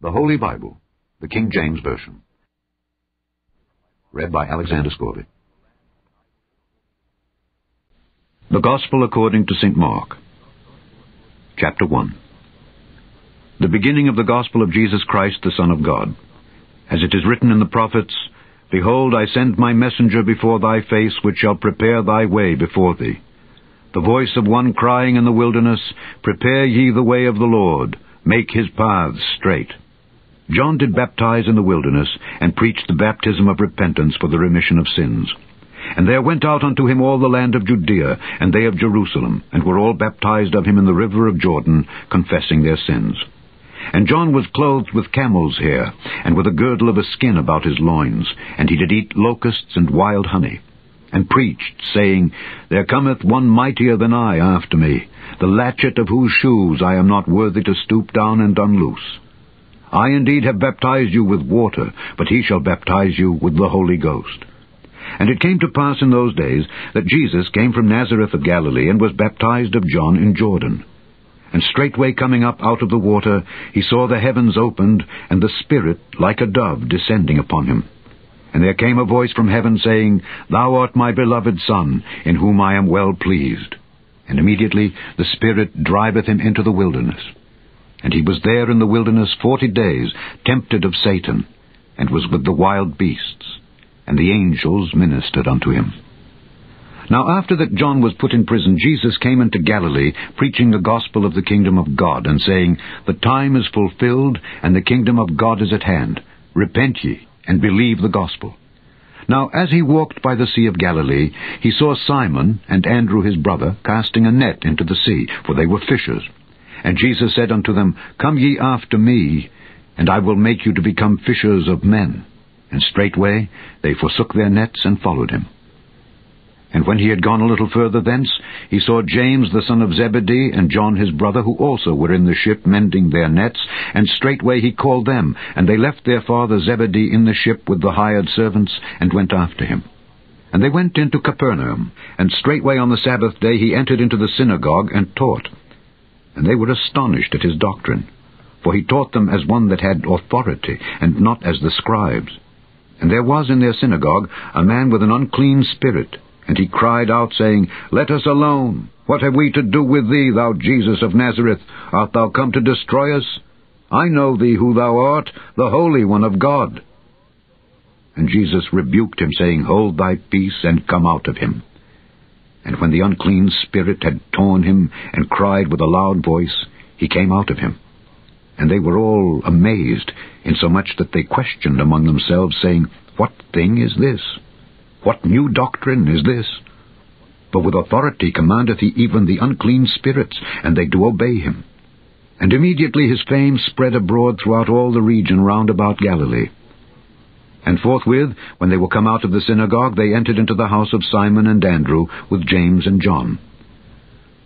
The Holy Bible, the King James Version. Read by Alexander Scourby. The Gospel according to St. Mark. Chapter 1. The beginning of the Gospel of Jesus Christ, the Son of God. As it is written in the prophets, Behold, I send my messenger before thy face, which shall prepare thy way before thee. The voice of one crying in the wilderness, Prepare ye the way of the Lord, make his paths straight. John did baptize in the wilderness, and preached the baptism of repentance for the remission of sins. And there went out unto him all the land of Judea, and they of Jerusalem, and were all baptized of him in the river of Jordan, confessing their sins. And John was clothed with camel's hair, and with a girdle of a skin about his loins, and he did eat locusts and wild honey, and preached, saying, There cometh one mightier than I after me, the latchet of whose shoes I am not worthy to stoop down and unloose. I indeed have baptized you with water, but he shall baptize you with the Holy Ghost. And it came to pass in those days that Jesus came from Nazareth of Galilee, and was baptized of John in Jordan. And straightway coming up out of the water, he saw the heavens opened, and the Spirit like a dove descending upon him. And there came a voice from heaven, saying, Thou art my beloved Son, in whom I am well pleased. And immediately the Spirit driveth him into the wilderness. And he was there in the wilderness forty days, tempted of Satan, and was with the wild beasts. And the angels ministered unto him. Now after that John was put in prison, Jesus came into Galilee, preaching the gospel of the kingdom of God, and saying, The time is fulfilled, and the kingdom of God is at hand. Repent ye, and believe the gospel. Now as he walked by the sea of Galilee, he saw Simon and Andrew his brother casting a net into the sea, for they were fishers. And Jesus said unto them, Come ye after me, and I will make you to become fishers of men. And straightway they forsook their nets and followed him. And when he had gone a little further thence, he saw James the son of Zebedee and John his brother, who also were in the ship mending their nets, and straightway he called them, and they left their father Zebedee in the ship with the hired servants, and went after him. And they went into Capernaum, and straightway on the Sabbath day he entered into the synagogue and taught and they were astonished at his doctrine. For he taught them as one that had authority, and not as the scribes. And there was in their synagogue a man with an unclean spirit, and he cried out, saying, Let us alone. What have we to do with thee, thou Jesus of Nazareth? Art thou come to destroy us? I know thee who thou art, the Holy One of God. And Jesus rebuked him, saying, Hold thy peace, and come out of him. And when the unclean spirit had torn him, and cried with a loud voice, he came out of him. And they were all amazed, insomuch that they questioned among themselves, saying, What thing is this? What new doctrine is this? For with authority commandeth he even the unclean spirits, and they do obey him. And immediately his fame spread abroad throughout all the region round about Galilee. And forthwith, when they were come out of the synagogue, they entered into the house of Simon and Andrew with James and John.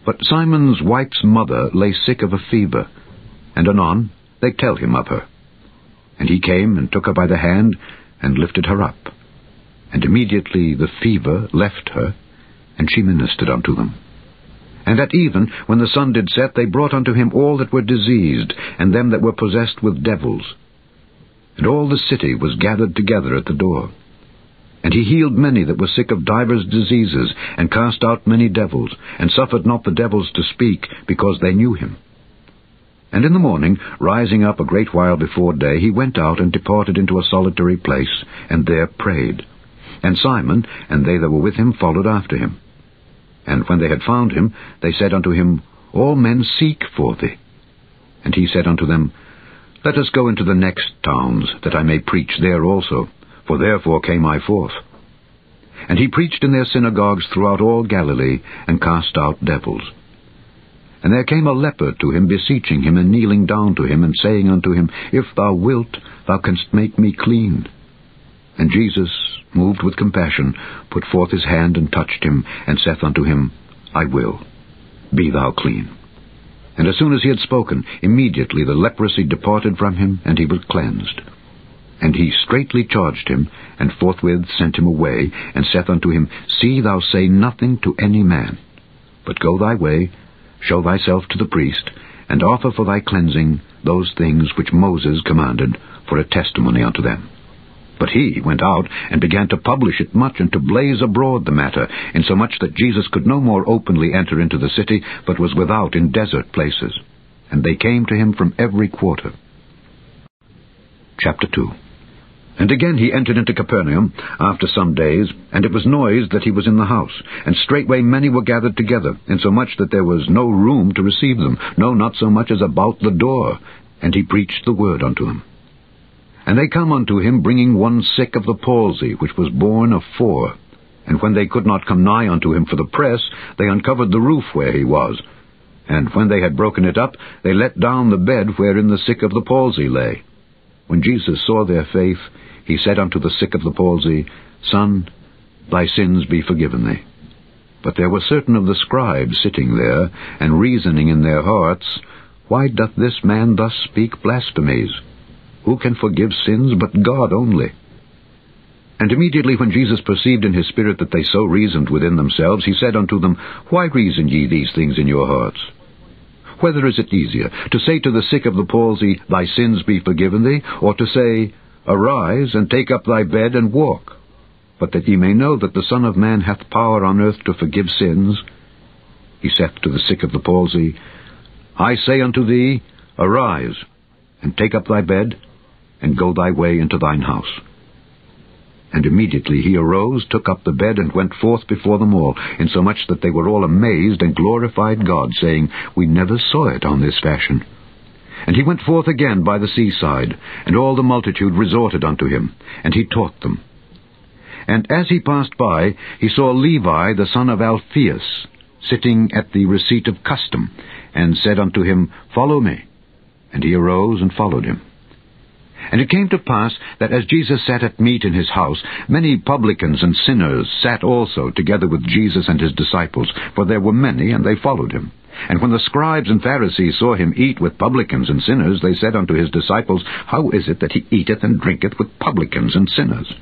But Simon's wife's mother lay sick of a fever, and anon they tell him of her. And he came and took her by the hand, and lifted her up. And immediately the fever left her, and she ministered unto them. And at even, when the sun did set, they brought unto him all that were diseased, and them that were possessed with devils, and all the city was gathered together at the door. And he healed many that were sick of divers diseases, and cast out many devils, and suffered not the devils to speak, because they knew him. And in the morning, rising up a great while before day, he went out and departed into a solitary place, and there prayed. And Simon and they that were with him followed after him. And when they had found him, they said unto him, All men seek for thee. And he said unto them, let us go into the next towns, that I may preach there also, for therefore came I forth. And he preached in their synagogues throughout all Galilee, and cast out devils. And there came a leper to him, beseeching him, and kneeling down to him, and saying unto him, If thou wilt, thou canst make me clean. And Jesus, moved with compassion, put forth his hand, and touched him, and saith unto him, I will. Be thou clean. And as soon as he had spoken, immediately the leprosy departed from him, and he was cleansed. And he straitly charged him, and forthwith sent him away, and saith unto him, See thou say nothing to any man, but go thy way, show thyself to the priest, and offer for thy cleansing those things which Moses commanded for a testimony unto them. But he went out and began to publish it much and to blaze abroad the matter, insomuch that Jesus could no more openly enter into the city, but was without in desert places. And they came to him from every quarter. Chapter 2 and again he entered into Capernaum after some days, and it was noised that he was in the house. And straightway many were gathered together, insomuch that there was no room to receive them, no, not so much as about the door. And he preached the word unto them. And they come unto him, bringing one sick of the palsy, which was borne of four. And when they could not come nigh unto him for the press, they uncovered the roof where he was. And when they had broken it up, they let down the bed wherein the sick of the palsy lay. When Jesus saw their faith, he said unto the sick of the palsy, Son, thy sins be forgiven thee. But there were certain of the scribes sitting there, and reasoning in their hearts, Why doth this man thus speak blasphemies? Who can forgive sins but God only? And immediately when Jesus perceived in his spirit that they so reasoned within themselves, he said unto them, Why reason ye these things in your hearts? Whether is it easier, to say to the sick of the palsy, Thy sins be forgiven thee, or to say, Arise, and take up thy bed, and walk? But that ye may know that the Son of Man hath power on earth to forgive sins, he saith to the sick of the palsy, I say unto thee, Arise, and take up thy bed, and go thy way into thine house. And immediately he arose, took up the bed, and went forth before them all, insomuch that they were all amazed, and glorified God, saying, We never saw it on this fashion. And he went forth again by the seaside, and all the multitude resorted unto him, and he taught them. And as he passed by, he saw Levi the son of Alphaeus, sitting at the receipt of custom, and said unto him, Follow me. And he arose and followed him. And it came to pass that as Jesus sat at meat in his house, many publicans and sinners sat also together with Jesus and his disciples, for there were many, and they followed him. And when the scribes and Pharisees saw him eat with publicans and sinners, they said unto his disciples, How is it that he eateth and drinketh with publicans and sinners?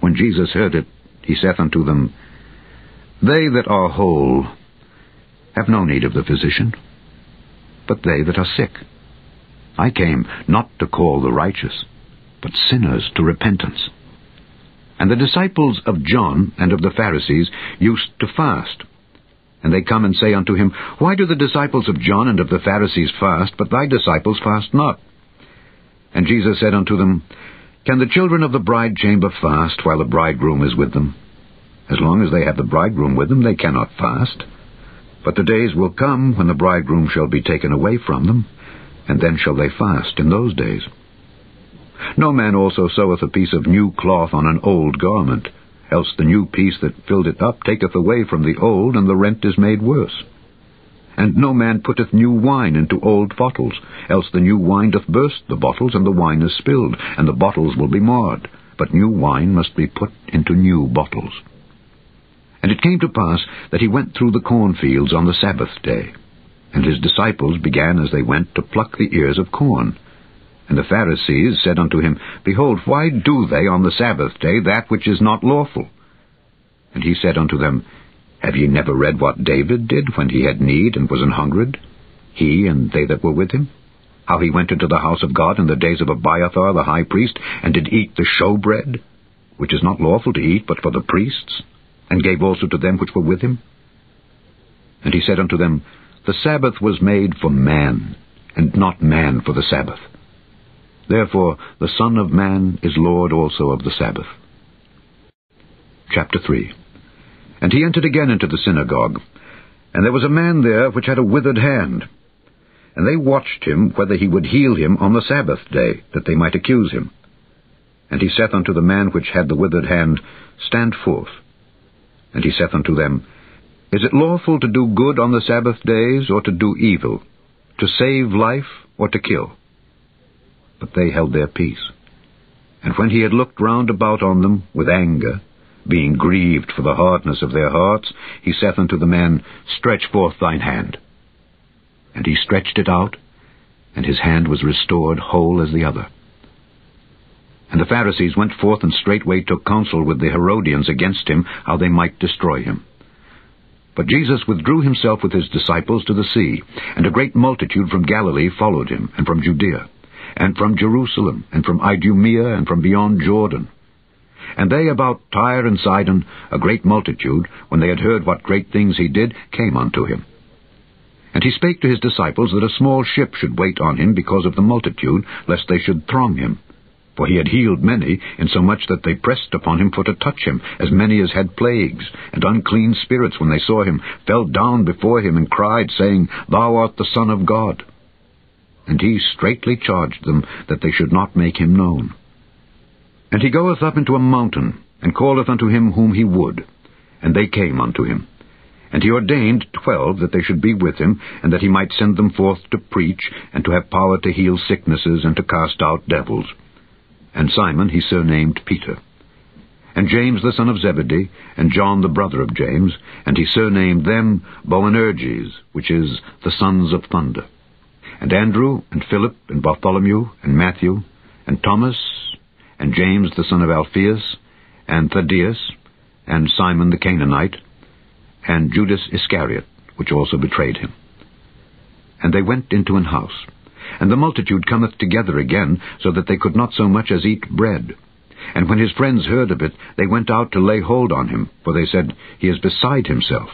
When Jesus heard it, he saith unto them, They that are whole have no need of the physician, but they that are sick. I came not to call the righteous, but sinners to repentance. And the disciples of John and of the Pharisees used to fast. And they come and say unto him, Why do the disciples of John and of the Pharisees fast, but thy disciples fast not? And Jesus said unto them, Can the children of the bride chamber fast while the bridegroom is with them? As long as they have the bridegroom with them, they cannot fast. But the days will come when the bridegroom shall be taken away from them, and then shall they fast in those days. No man also seweth a piece of new cloth on an old garment, else the new piece that filled it up taketh away from the old, and the rent is made worse. And no man putteth new wine into old bottles, else the new wine doth burst the bottles, and the wine is spilled, and the bottles will be marred. But new wine must be put into new bottles. And it came to pass that he went through the cornfields on the Sabbath day. And his disciples began as they went to pluck the ears of corn. And the Pharisees said unto him, Behold, why do they on the Sabbath day that which is not lawful? And he said unto them, Have ye never read what David did when he had need and was an hungered, he and they that were with him? How he went into the house of God in the days of Abiathar the high priest, and did eat the showbread, which is not lawful to eat but for the priests, and gave also to them which were with him? And he said unto them, The Sabbath was made for man, and not man for the Sabbath. Therefore the Son of Man is Lord also of the Sabbath. Chapter 3 And he entered again into the synagogue, and there was a man there which had a withered hand. And they watched him whether he would heal him on the Sabbath day, that they might accuse him. And he saith unto the man which had the withered hand, Stand forth. And he saith unto them, Is it lawful to do good on the Sabbath days, or to do evil, to save life, or to kill? but they held their peace. And when he had looked round about on them with anger, being grieved for the hardness of their hearts, he saith unto the man, Stretch forth thine hand. And he stretched it out, and his hand was restored whole as the other. And the Pharisees went forth and straightway took counsel with the Herodians against him, how they might destroy him. But Jesus withdrew himself with his disciples to the sea, and a great multitude from Galilee followed him, and from Judea, and from Jerusalem, and from Idumea, and from beyond Jordan. And they about Tyre and Sidon, a great multitude, when they had heard what great things he did, came unto him. And he spake to his disciples that a small ship should wait on him because of the multitude, lest they should throng him. For he had healed many, insomuch that they pressed upon him for to touch him, as many as had plagues, and unclean spirits, when they saw him, fell down before him, and cried, saying, Thou art the Son of God. And he straitly charged them that they should not make him known. And he goeth up into a mountain, and calleth unto him whom he would. And they came unto him. And he ordained twelve that they should be with him, and that he might send them forth to preach, and to have power to heal sicknesses, and to cast out devils and Simon he surnamed Peter. And James the son of Zebedee, and John the brother of James, and he surnamed them Boanerges, which is the sons of thunder. And Andrew, and Philip, and Bartholomew, and Matthew, and Thomas, and James the son of Alphaeus, and Thaddaeus, and Simon the Canaanite, and Judas Iscariot, which also betrayed him. And they went into an house. And the multitude cometh together again, so that they could not so much as eat bread. And when his friends heard of it, they went out to lay hold on him, for they said, He is beside himself.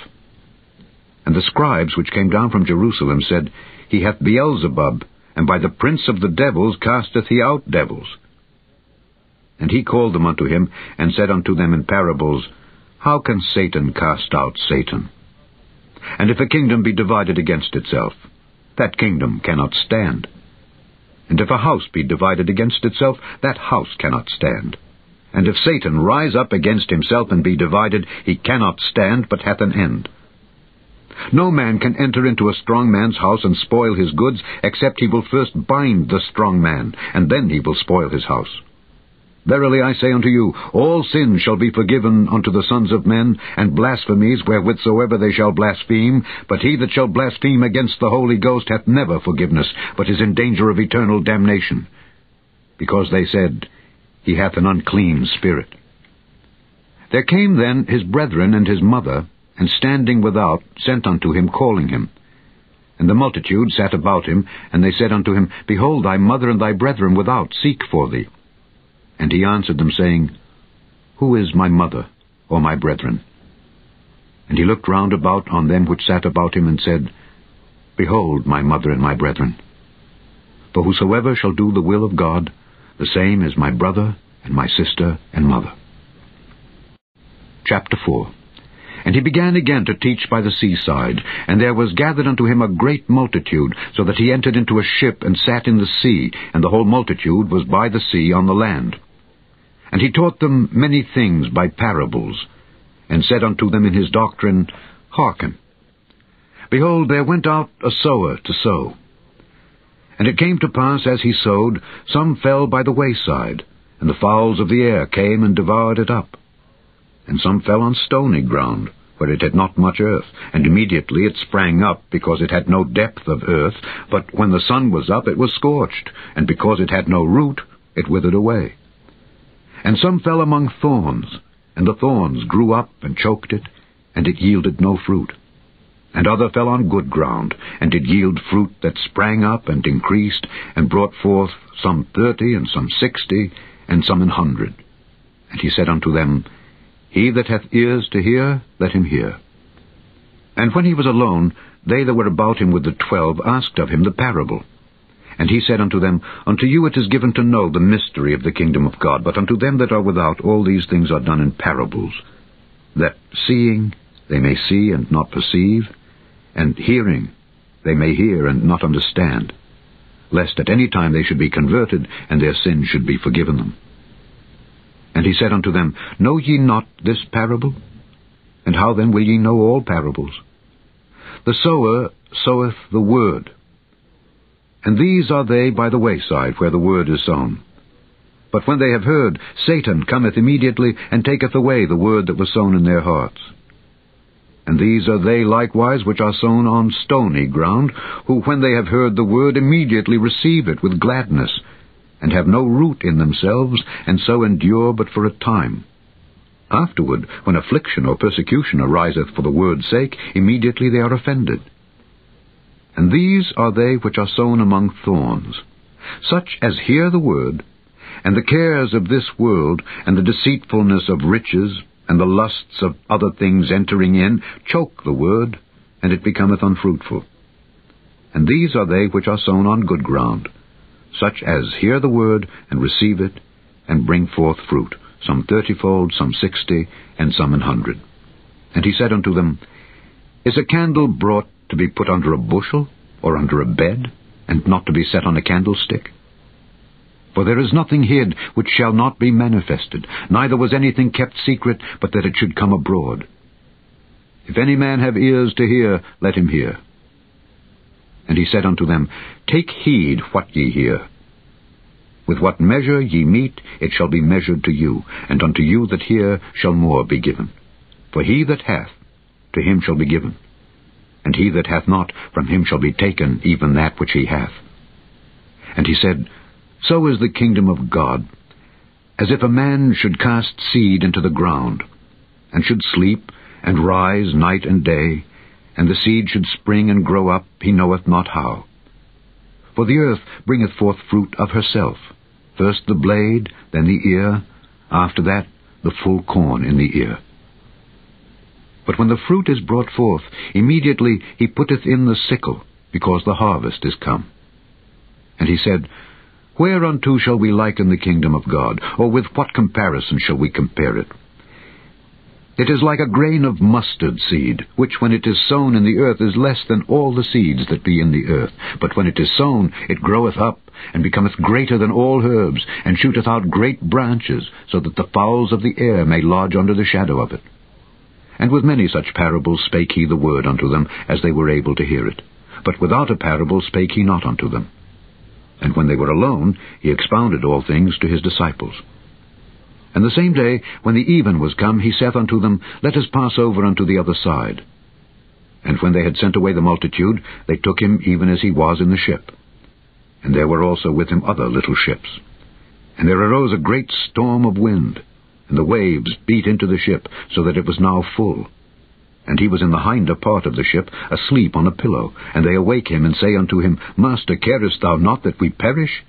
And the scribes which came down from Jerusalem said, He hath Beelzebub, and by the prince of the devils casteth he out devils. And he called them unto him, and said unto them in parables, How can Satan cast out Satan? And if a kingdom be divided against itself, that kingdom cannot stand. And if a house be divided against itself, that house cannot stand. And if Satan rise up against himself and be divided, he cannot stand, but hath an end. No man can enter into a strong man's house and spoil his goods, except he will first bind the strong man, and then he will spoil his house. Verily I say unto you, all sins shall be forgiven unto the sons of men, and blasphemies wherewithsoever they shall blaspheme. But he that shall blaspheme against the Holy Ghost hath never forgiveness, but is in danger of eternal damnation. Because they said, He hath an unclean spirit. There came then his brethren and his mother, and standing without, sent unto him, calling him. And the multitude sat about him, and they said unto him, Behold, thy mother and thy brethren without seek for thee. And he answered them, saying, Who is my mother, or my brethren? And he looked round about on them which sat about him, and said, Behold my mother and my brethren. For whosoever shall do the will of God, the same is my brother, and my sister, and mother. Chapter 4 And he began again to teach by the seaside, and there was gathered unto him a great multitude, so that he entered into a ship, and sat in the sea, and the whole multitude was by the sea on the land. And he taught them many things by parables, and said unto them in his doctrine, Hearken. Behold, there went out a sower to sow. And it came to pass, as he sowed, some fell by the wayside, and the fowls of the air came and devoured it up. And some fell on stony ground, where it had not much earth, and immediately it sprang up, because it had no depth of earth, but when the sun was up it was scorched, and because it had no root, it withered away. And some fell among thorns, and the thorns grew up and choked it, and it yielded no fruit. And other fell on good ground, and did yield fruit that sprang up and increased, and brought forth some thirty, and some sixty, and some an hundred. And he said unto them, He that hath ears to hear, let him hear. And when he was alone, they that were about him with the twelve asked of him the parable. And he said unto them, Unto you it is given to know the mystery of the kingdom of God, but unto them that are without all these things are done in parables, that seeing they may see and not perceive, and hearing they may hear and not understand, lest at any time they should be converted, and their sins should be forgiven them. And he said unto them, Know ye not this parable? And how then will ye know all parables? The sower soweth the word. And these are they by the wayside where the word is sown. But when they have heard, Satan cometh immediately, and taketh away the word that was sown in their hearts. And these are they likewise which are sown on stony ground, who when they have heard the word immediately receive it with gladness, and have no root in themselves, and so endure but for a time. Afterward, when affliction or persecution ariseth for the word's sake, immediately they are offended. And these are they which are sown among thorns, such as hear the word, and the cares of this world, and the deceitfulness of riches, and the lusts of other things entering in, choke the word, and it becometh unfruitful. And these are they which are sown on good ground, such as hear the word, and receive it, and bring forth fruit, some thirtyfold, some sixty, and some an hundred. And he said unto them, Is a candle brought to be put under a bushel, or under a bed, and not to be set on a candlestick? For there is nothing hid which shall not be manifested, neither was anything kept secret, but that it should come abroad. If any man have ears to hear, let him hear. And he said unto them, Take heed what ye hear. With what measure ye meet, it shall be measured to you, and unto you that hear shall more be given. For he that hath, to him shall be given, and he that hath not, from him shall be taken even that which he hath. And he said, So is the kingdom of God, as if a man should cast seed into the ground, and should sleep, and rise night and day, and the seed should spring and grow up, he knoweth not how. For the earth bringeth forth fruit of herself, first the blade, then the ear, after that the full corn in the ear. But when the fruit is brought forth, immediately he putteth in the sickle, because the harvest is come. And he said, Whereunto shall we liken the kingdom of God, or with what comparison shall we compare it? It is like a grain of mustard seed, which when it is sown in the earth is less than all the seeds that be in the earth. But when it is sown, it groweth up, and becometh greater than all herbs, and shooteth out great branches, so that the fowls of the air may lodge under the shadow of it. And with many such parables spake he the word unto them, as they were able to hear it. But without a parable spake he not unto them. And when they were alone, he expounded all things to his disciples. And the same day, when the even was come, he saith unto them, Let us pass over unto the other side. And when they had sent away the multitude, they took him even as he was in the ship. And there were also with him other little ships. And there arose a great storm of wind, and the waves beat into the ship, so that it was now full. And he was in the hinder part of the ship, asleep on a pillow. And they awake him, and say unto him, Master, carest thou not that we perish?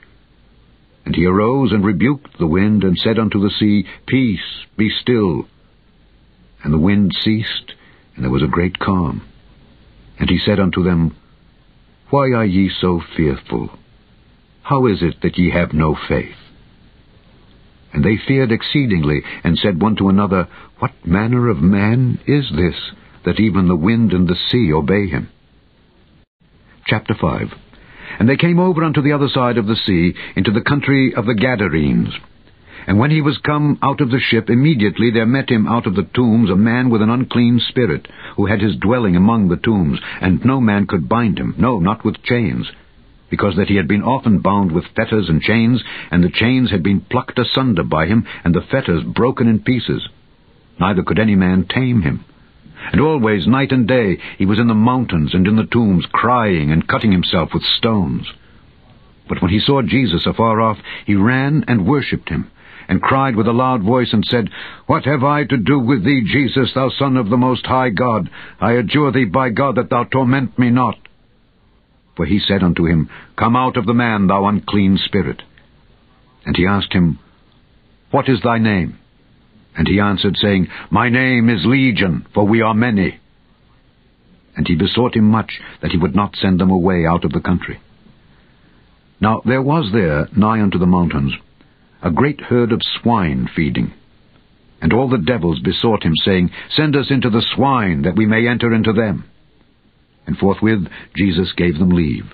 And he arose and rebuked the wind, and said unto the sea, Peace, be still. And the wind ceased, and there was a great calm. And he said unto them, Why are ye so fearful? How is it that ye have no faith? And they feared exceedingly, and said one to another, What manner of man is this, that even the wind and the sea obey him? Chapter 5 and they came over unto the other side of the sea, into the country of the Gadarenes. And when he was come out of the ship, immediately there met him out of the tombs a man with an unclean spirit, who had his dwelling among the tombs, and no man could bind him, no, not with chains, because that he had been often bound with fetters and chains, and the chains had been plucked asunder by him, and the fetters broken in pieces. Neither could any man tame him. And always, night and day, he was in the mountains and in the tombs, crying and cutting himself with stones. But when he saw Jesus afar off, he ran and worshipped him, and cried with a loud voice, and said, What have I to do with thee, Jesus, thou Son of the Most High God? I adjure thee by God that thou torment me not. For he said unto him, Come out of the man, thou unclean spirit. And he asked him, What is thy name? And he answered, saying, My name is Legion, for we are many. And he besought him much that he would not send them away out of the country. Now there was there, nigh unto the mountains, a great herd of swine feeding. And all the devils besought him, saying, Send us into the swine, that we may enter into them. And forthwith Jesus gave them leave.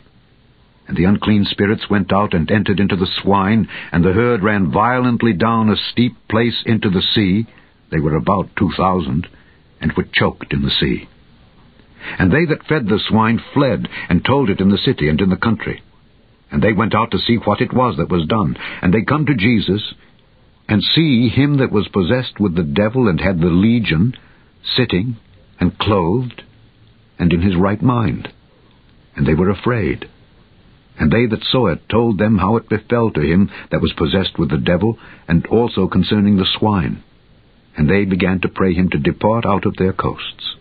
And the unclean spirits went out and entered into the swine, and the herd ran violently down a steep place into the sea. They were about two thousand, and were choked in the sea. And they that fed the swine fled, and told it in the city and in the country. And they went out to see what it was that was done. And they come to Jesus, and see him that was possessed with the devil and had the legion, sitting, and clothed, and in his right mind. And they were afraid. And they that saw it told them how it befell to him that was possessed with the devil, and also concerning the swine. and they began to pray him to depart out of their coasts.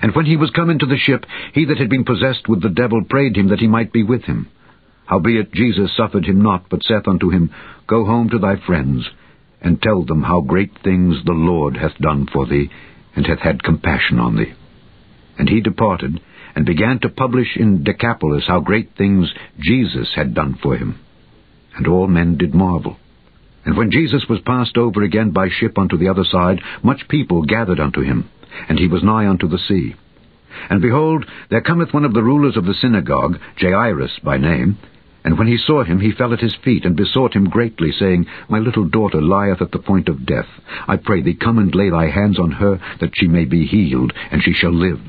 And when he was come into the ship, he that had been possessed with the devil prayed him that he might be with him. Howbeit Jesus suffered him not, but saith unto him, Go home to thy friends, and tell them how great things the Lord hath done for thee, and hath had compassion on thee. And he departed, and began to publish in Decapolis how great things Jesus had done for him. And all men did marvel. And when Jesus was passed over again by ship unto the other side, much people gathered unto him, and he was nigh unto the sea. And behold, there cometh one of the rulers of the synagogue, Jairus by name, and when he saw him, he fell at his feet, and besought him greatly, saying, My little daughter lieth at the point of death. I pray thee, come and lay thy hands on her, that she may be healed, and she shall live.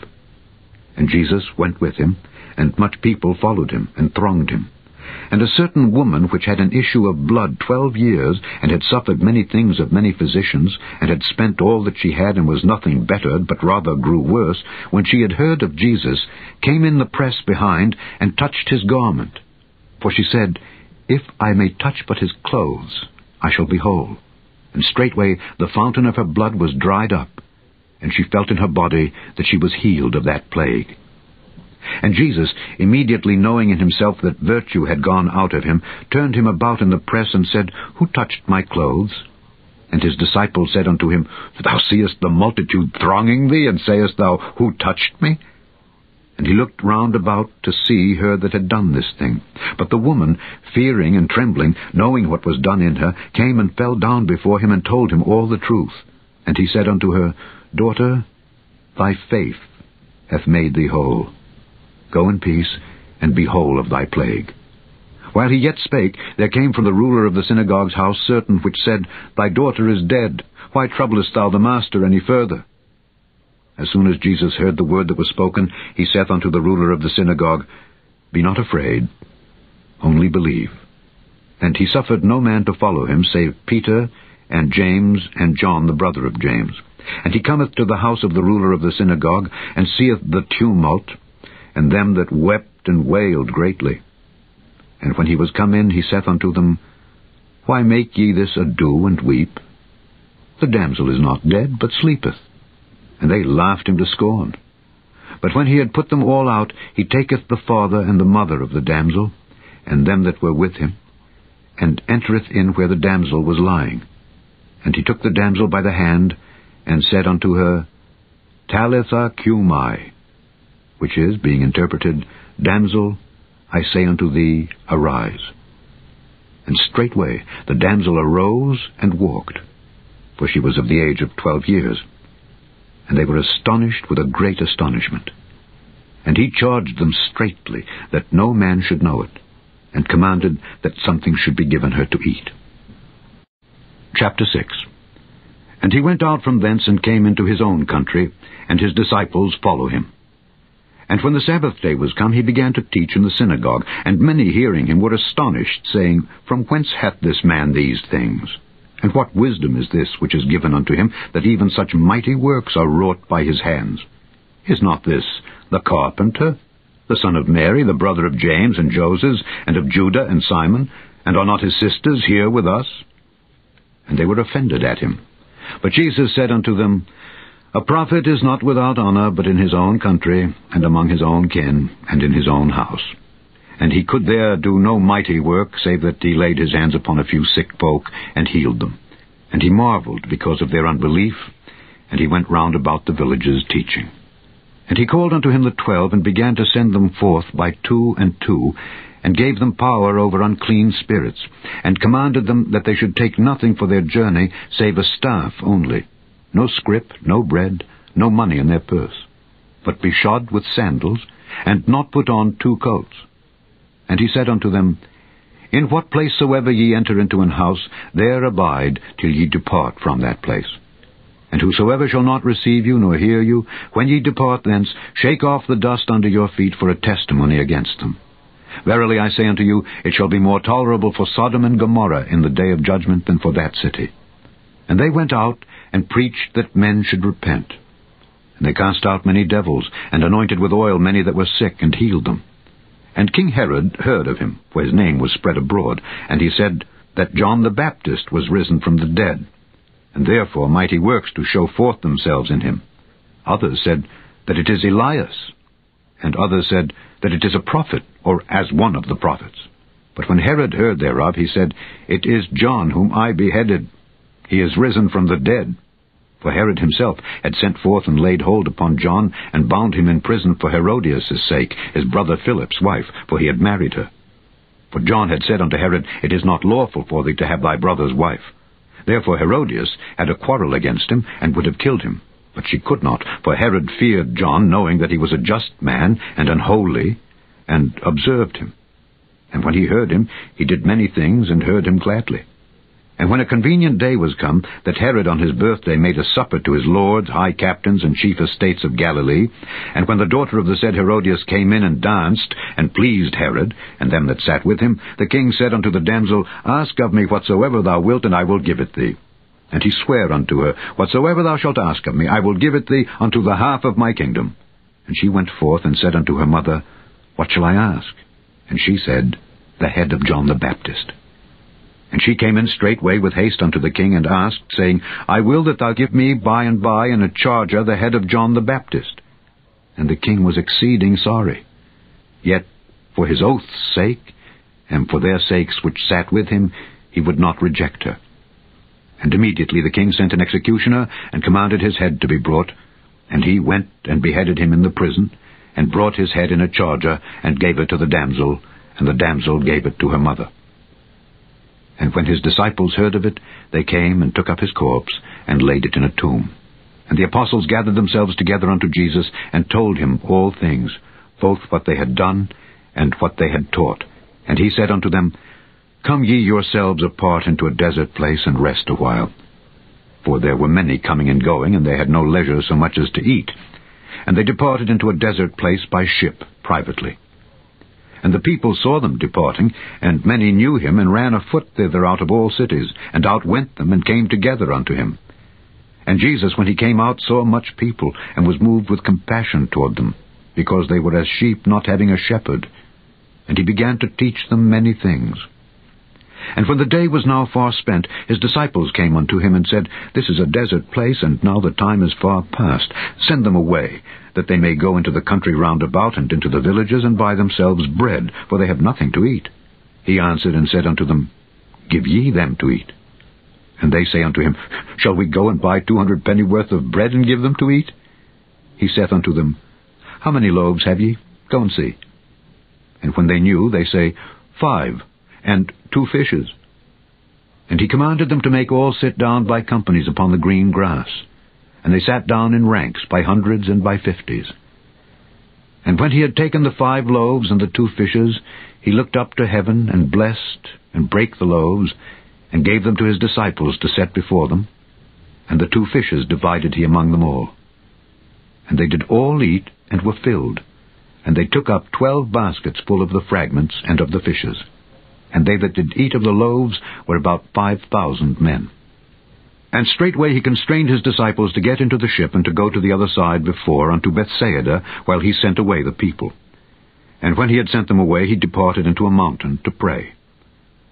And Jesus went with him, and much people followed him, and thronged him. And a certain woman which had an issue of blood twelve years, and had suffered many things of many physicians, and had spent all that she had, and was nothing bettered, but rather grew worse, when she had heard of Jesus, came in the press behind, and touched his garment. For she said, If I may touch but his clothes, I shall be whole. And straightway the fountain of her blood was dried up, and she felt in her body that she was healed of that plague. And Jesus, immediately knowing in himself that virtue had gone out of him, turned him about in the press and said, Who touched my clothes? And his disciples said unto him, Thou seest the multitude thronging thee, and sayest thou, Who touched me? And he looked round about to see her that had done this thing. But the woman, fearing and trembling, knowing what was done in her, came and fell down before him and told him all the truth. And he said unto her, Daughter, thy faith hath made thee whole. Go in peace, and be whole of thy plague. While he yet spake, there came from the ruler of the synagogue's house certain which said, Thy daughter is dead. Why troublest thou the master any further? As soon as Jesus heard the word that was spoken, he saith unto the ruler of the synagogue, Be not afraid, only believe. And he suffered no man to follow him, save Peter, and James, and John the brother of James. And he cometh to the house of the ruler of the synagogue, and seeth the tumult, and them that wept and wailed greatly. And when he was come in, he saith unto them, Why make ye this ado and weep? The damsel is not dead, but sleepeth. And they laughed him to scorn. But when he had put them all out, he taketh the father and the mother of the damsel, and them that were with him, and entereth in where the damsel was lying. And he took the damsel by the hand, and said unto her, Talitha cumi, which is, being interpreted, Damsel, I say unto thee, arise. And straightway the damsel arose and walked, for she was of the age of twelve years. And they were astonished with a great astonishment. And he charged them straitly that no man should know it, and commanded that something should be given her to eat. Chapter 6 And he went out from thence and came into his own country, and his disciples follow him. And when the Sabbath day was come, he began to teach in the synagogue, and many hearing him were astonished, saying, From whence hath this man these things? And what wisdom is this which is given unto him, that even such mighty works are wrought by his hands? Is not this the carpenter, the son of Mary, the brother of James and Joses, and of Juda and Simon? And are not his sisters here with us? And they were offended at him. But Jesus said unto them, a prophet is not without honor but in his own country, and among his own kin, and in his own house. And he could there do no mighty work, save that he laid his hands upon a few sick folk, and healed them. And he marveled because of their unbelief, and he went round about the villages teaching. And he called unto him the twelve, and began to send them forth by two and two, and gave them power over unclean spirits, and commanded them that they should take nothing for their journey, save a staff only, no scrip, no bread, no money in their purse, but be shod with sandals, and not put on two coats. And he said unto them, In what place soever ye enter into an house, there abide till ye depart from that place. And whosoever shall not receive you, nor hear you, when ye depart thence, shake off the dust under your feet for a testimony against them. Verily I say unto you, it shall be more tolerable for Sodom and Gomorrah in the day of judgment than for that city. And they went out, and preached that men should repent. And they cast out many devils, and anointed with oil many that were sick, and healed them. And King Herod heard of him, for his name was spread abroad, and he said that John the Baptist was risen from the dead, and therefore mighty works do show forth themselves in him. Others said that it is Elias, and others said that it is a prophet, or as one of the prophets. But when Herod heard thereof, he said, It is John whom I beheaded. He is risen from the dead. For Herod himself had sent forth and laid hold upon John, and bound him in prison for Herodias' sake, his brother Philip's wife, for he had married her. For John had said unto Herod, It is not lawful for thee to have thy brother's wife. Therefore Herodias had a quarrel against him, and would have killed him. But she could not, for Herod feared John, knowing that he was a just man and unholy, and observed him. And when he heard him, he did many things, and heard him gladly. And when a convenient day was come, that Herod on his birthday made a supper to his lords, high captains, and chief estates of Galilee, and when the daughter of the said Herodias came in and danced, and pleased Herod, and them that sat with him, the king said unto the damsel, Ask of me whatsoever thou wilt, and I will give it thee. And he sware unto her, Whatsoever thou shalt ask of me, I will give it thee unto the half of my kingdom. And she went forth and said unto her mother, What shall I ask? And she said, The head of John the Baptist. And she came in straightway with haste unto the king, and asked, saying, I will that thou give me by and by in a charger the head of John the Baptist. And the king was exceeding sorry. Yet for his oath's sake, and for their sakes which sat with him, he would not reject her. And immediately the king sent an executioner, and commanded his head to be brought. And he went and beheaded him in the prison, and brought his head in a charger, and gave it to the damsel, and the damsel gave it to her mother. And when his disciples heard of it, they came and took up his corpse, and laid it in a tomb. And the apostles gathered themselves together unto Jesus, and told him all things, both what they had done, and what they had taught. And he said unto them, Come ye yourselves apart into a desert place, and rest a while. For there were many coming and going, and they had no leisure so much as to eat. And they departed into a desert place by ship, privately. And the people saw them departing, and many knew him, and ran afoot thither out of all cities, and outwent them, and came together unto him. And Jesus, when he came out, saw much people, and was moved with compassion toward them, because they were as sheep not having a shepherd. And he began to teach them many things. And when the day was now far spent, his disciples came unto him and said, This is a desert place, and now the time is far past. Send them away, that they may go into the country round about, and into the villages, and buy themselves bread, for they have nothing to eat. He answered and said unto them, Give ye them to eat. And they say unto him, Shall we go and buy two hundred pennyworth of bread, and give them to eat? He saith unto them, How many loaves have ye? Go and see. And when they knew, they say, Five, and two fishes. And he commanded them to make all sit down by companies upon the green grass and they sat down in ranks by hundreds and by fifties. And when he had taken the five loaves and the two fishes, he looked up to heaven, and blessed, and brake the loaves, and gave them to his disciples to set before them, and the two fishes divided he among them all. And they did all eat, and were filled, and they took up twelve baskets full of the fragments and of the fishes. And they that did eat of the loaves were about five thousand men. And straightway he constrained his disciples to get into the ship and to go to the other side before unto Bethsaida, while he sent away the people. And when he had sent them away, he departed into a mountain to pray.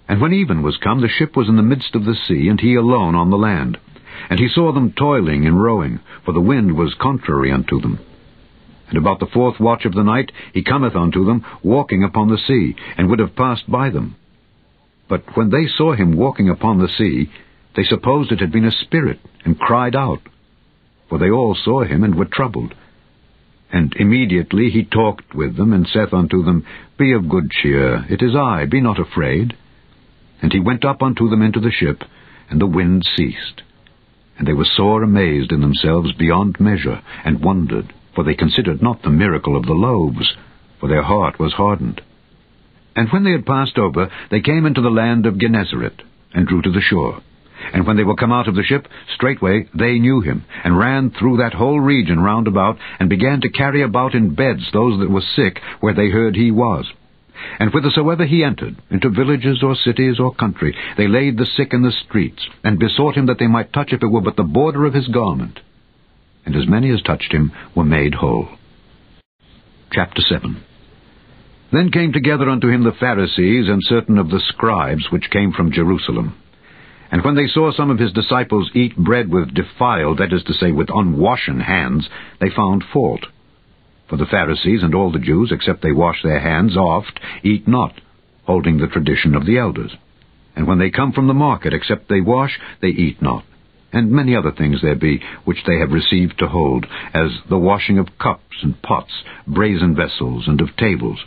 And when even was come, the ship was in the midst of the sea, and he alone on the land. And he saw them toiling and rowing, for the wind was contrary unto them. And about the fourth watch of the night he cometh unto them, walking upon the sea, and would have passed by them. But when they saw him walking upon the sea, they supposed it had been a spirit, and cried out. For they all saw him, and were troubled. And immediately he talked with them, and saith unto them, Be of good cheer, it is I, be not afraid. And he went up unto them into the ship, and the wind ceased. And they were sore amazed in themselves beyond measure, and wondered, for they considered not the miracle of the loaves, for their heart was hardened. And when they had passed over, they came into the land of Gennesaret, and drew to the shore. And when they were come out of the ship, straightway they knew him, and ran through that whole region round about, and began to carry about in beds those that were sick, where they heard he was. And whithersoever he entered, into villages or cities or country, they laid the sick in the streets, and besought him that they might touch if it were but the border of his garment. And as many as touched him were made whole. Chapter 7 Then came together unto him the Pharisees and certain of the scribes which came from Jerusalem. And when they saw some of his disciples eat bread with defiled, that is to say, with unwashen hands, they found fault. For the Pharisees and all the Jews, except they wash their hands oft, eat not, holding the tradition of the elders. And when they come from the market, except they wash, they eat not. And many other things there be, which they have received to hold, as the washing of cups and pots, brazen vessels, and of tables.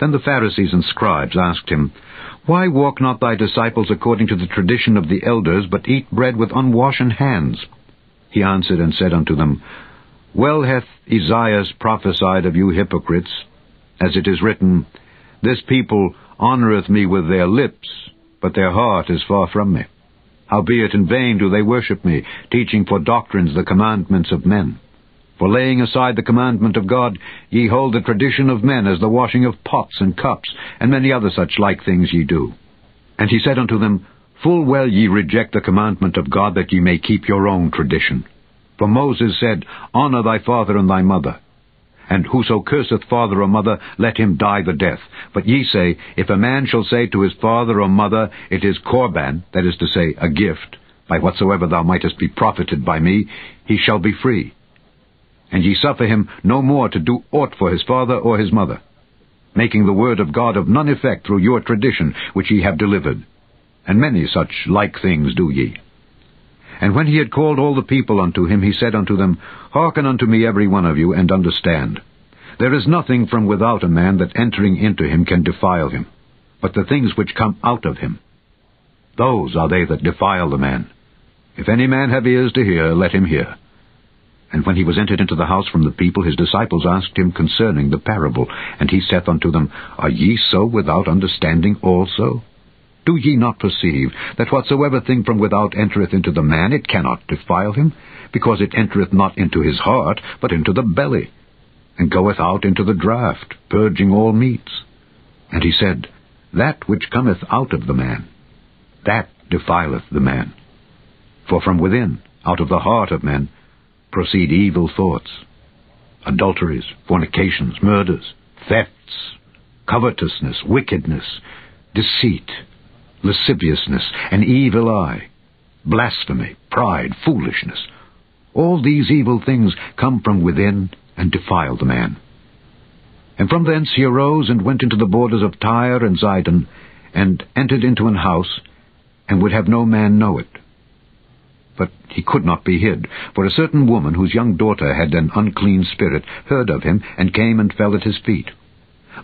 Then the Pharisees and scribes asked him, why walk not thy disciples according to the tradition of the elders, but eat bread with unwashen hands? He answered and said unto them, Well hath Esaias prophesied of you hypocrites, as it is written, This people honoureth me with their lips, but their heart is far from me. Howbeit in vain do they worship me, teaching for doctrines the commandments of men. For laying aside the commandment of God, ye hold the tradition of men as the washing of pots and cups, and many other such like things ye do. And he said unto them, Full well ye reject the commandment of God, that ye may keep your own tradition. For Moses said, Honour thy father and thy mother. And whoso curseth father or mother, let him die the death. But ye say, If a man shall say to his father or mother, It is Corban, that is to say, a gift, by whatsoever thou mightest be profited by me, he shall be free and ye suffer him no more to do aught for his father or his mother, making the word of God of none effect through your tradition which ye have delivered. And many such like things do ye. And when he had called all the people unto him, he said unto them, Hearken unto me every one of you, and understand. There is nothing from without a man that entering into him can defile him, but the things which come out of him. Those are they that defile the man. If any man have ears to hear, let him hear. And when he was entered into the house from the people, his disciples asked him concerning the parable. And he saith unto them, Are ye so without understanding also? Do ye not perceive that whatsoever thing from without entereth into the man, it cannot defile him, because it entereth not into his heart, but into the belly, and goeth out into the draught, purging all meats? And he said, That which cometh out of the man, that defileth the man. For from within, out of the heart of men, proceed evil thoughts, adulteries, fornications, murders, thefts, covetousness, wickedness, deceit, lasciviousness, an evil eye, blasphemy, pride, foolishness. All these evil things come from within and defile the man. And from thence he arose and went into the borders of Tyre and Zidon, and entered into an house, and would have no man know it but he could not be hid. For a certain woman whose young daughter had an unclean spirit heard of him, and came and fell at his feet.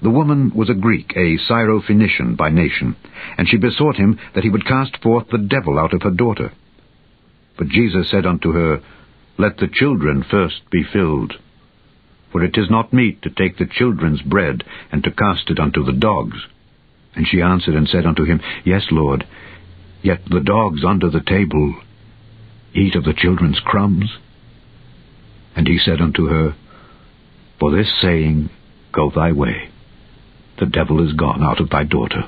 The woman was a Greek, a Syrophoenician by nation, and she besought him that he would cast forth the devil out of her daughter. But Jesus said unto her, Let the children first be filled. For it is not meet to take the children's bread, and to cast it unto the dogs. And she answered and said unto him, Yes, Lord, yet the dogs under the table eat of the children's crumbs? And he said unto her, For this saying, go thy way. The devil is gone out of thy daughter.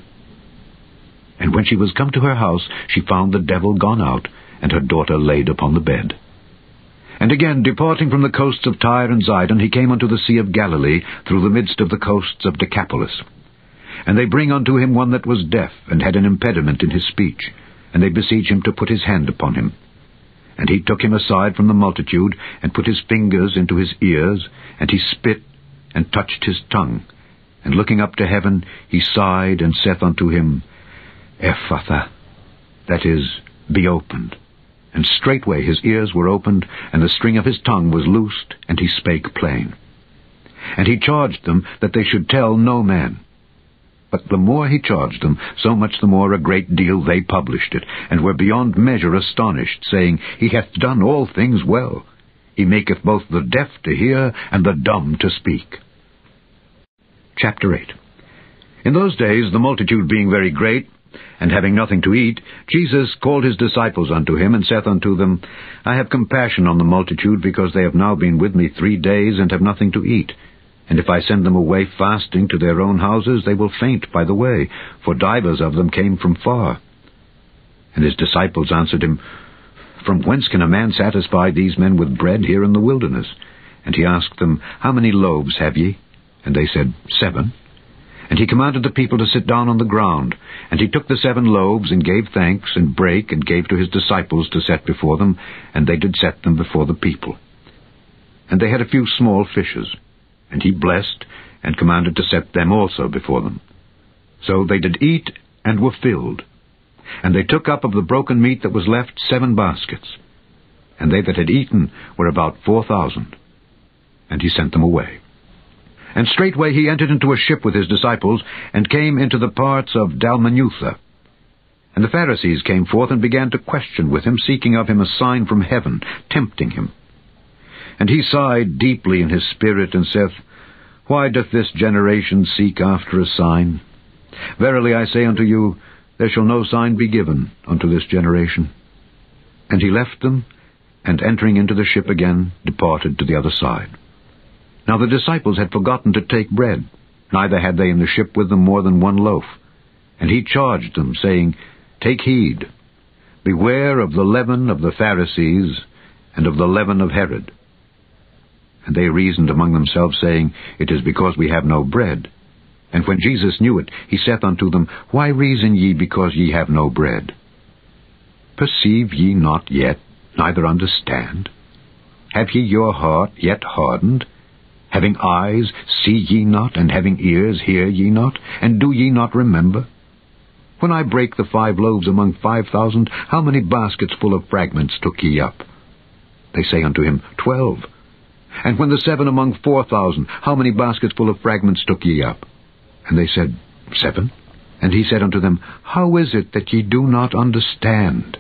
And when she was come to her house, she found the devil gone out, and her daughter laid upon the bed. And again, departing from the coasts of Tyre and Zidon, he came unto the sea of Galilee, through the midst of the coasts of Decapolis. And they bring unto him one that was deaf, and had an impediment in his speech, and they beseech him to put his hand upon him. And he took him aside from the multitude, and put his fingers into his ears, and he spit, and touched his tongue. And looking up to heaven, he sighed, and saith unto him, Ephphatha, that is, be opened. And straightway his ears were opened, and the string of his tongue was loosed, and he spake plain. And he charged them that they should tell no man. But the more he charged them, so much the more a great deal they published it, and were beyond measure astonished, saying, He hath done all things well. He maketh both the deaf to hear, and the dumb to speak. Chapter 8 In those days, the multitude being very great, and having nothing to eat, Jesus called his disciples unto him, and saith unto them, I have compassion on the multitude, because they have now been with me three days, and have nothing to eat. And if I send them away fasting to their own houses, they will faint by the way, for divers of them came from far. And his disciples answered him, From whence can a man satisfy these men with bread here in the wilderness? And he asked them, How many loaves have ye? And they said, Seven. And he commanded the people to sit down on the ground. And he took the seven loaves, and gave thanks, and brake, and gave to his disciples to set before them, and they did set them before the people. And they had a few small fishes. And he blessed, and commanded to set them also before them. So they did eat, and were filled. And they took up of the broken meat that was left seven baskets. And they that had eaten were about four thousand. And he sent them away. And straightway he entered into a ship with his disciples, and came into the parts of Dalmanutha. And the Pharisees came forth and began to question with him, seeking of him a sign from heaven, tempting him. And he sighed deeply in his spirit, and saith, Why doth this generation seek after a sign? Verily I say unto you, there shall no sign be given unto this generation. And he left them, and entering into the ship again, departed to the other side. Now the disciples had forgotten to take bread, neither had they in the ship with them more than one loaf. And he charged them, saying, Take heed, beware of the leaven of the Pharisees, and of the leaven of Herod. And they reasoned among themselves, saying, It is because we have no bread. And when Jesus knew it, he saith unto them, Why reason ye because ye have no bread? Perceive ye not yet, neither understand? Have ye your heart yet hardened? Having eyes, see ye not, and having ears, hear ye not, and do ye not remember? When I brake the five loaves among five thousand, how many baskets full of fragments took ye up? They say unto him, Twelve. And when the seven among four thousand, how many baskets full of fragments took ye up? And they said, Seven. And he said unto them, How is it that ye do not understand?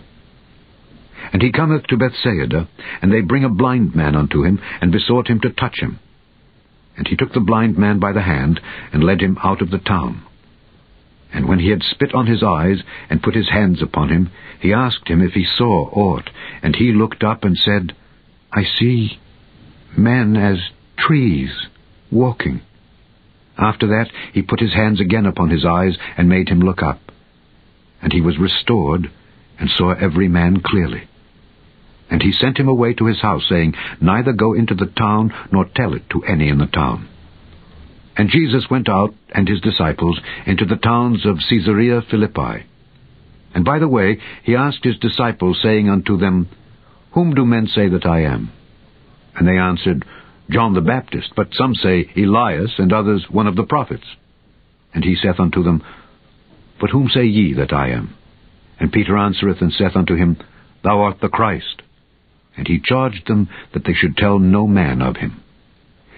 And he cometh to Bethsaida, and they bring a blind man unto him, and besought him to touch him. And he took the blind man by the hand, and led him out of the town. And when he had spit on his eyes, and put his hands upon him, he asked him if he saw aught. And he looked up and said, I see men as trees, walking. After that he put his hands again upon his eyes, and made him look up. And he was restored, and saw every man clearly. And he sent him away to his house, saying, Neither go into the town, nor tell it to any in the town. And Jesus went out, and his disciples, into the towns of Caesarea Philippi. And by the way he asked his disciples, saying unto them, Whom do men say that I am? And they answered, John the Baptist, but some say Elias, and others one of the prophets. And he saith unto them, But whom say ye that I am? And Peter answereth and saith unto him, Thou art the Christ. And he charged them that they should tell no man of him.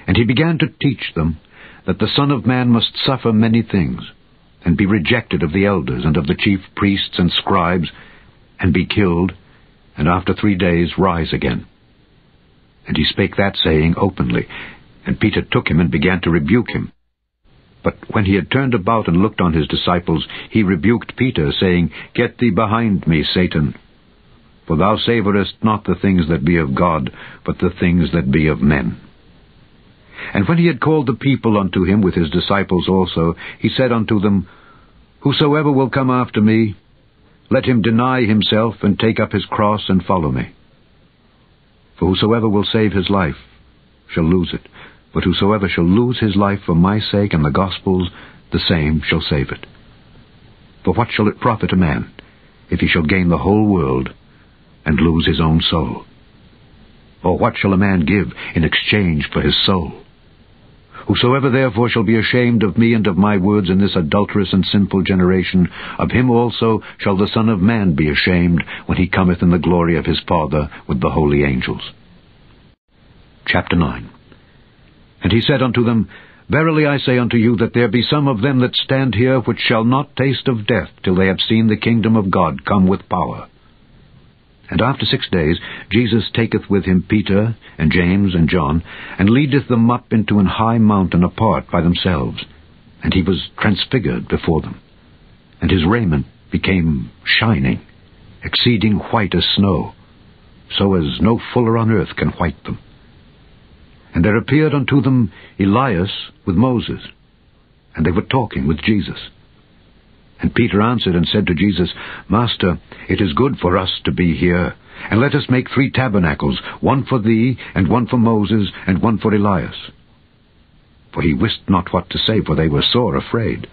And he began to teach them that the Son of Man must suffer many things, and be rejected of the elders and of the chief priests and scribes, and be killed, and after three days rise again. And he spake that saying openly, and Peter took him and began to rebuke him. But when he had turned about and looked on his disciples, he rebuked Peter, saying, Get thee behind me, Satan, for thou savourest not the things that be of God, but the things that be of men. And when he had called the people unto him with his disciples also, he said unto them, Whosoever will come after me, let him deny himself, and take up his cross, and follow me. For whosoever will save his life shall lose it, but whosoever shall lose his life for my sake and the gospel's, the same shall save it. For what shall it profit a man, if he shall gain the whole world, and lose his own soul? Or what shall a man give in exchange for his soul? Whosoever therefore shall be ashamed of me and of my words in this adulterous and sinful generation, of him also shall the Son of Man be ashamed when he cometh in the glory of his Father with the holy angels. Chapter 9 And he said unto them, Verily I say unto you that there be some of them that stand here which shall not taste of death till they have seen the kingdom of God come with power. And after six days Jesus taketh with him Peter, and James, and John, and leadeth them up into an high mountain apart by themselves. And he was transfigured before them. And his raiment became shining, exceeding white as snow, so as no fuller on earth can white them. And there appeared unto them Elias with Moses, and they were talking with Jesus. And Peter answered and said to Jesus, Master, it is good for us to be here. And let us make three tabernacles, one for thee, and one for Moses, and one for Elias. for he wist not what to say, for they were sore afraid.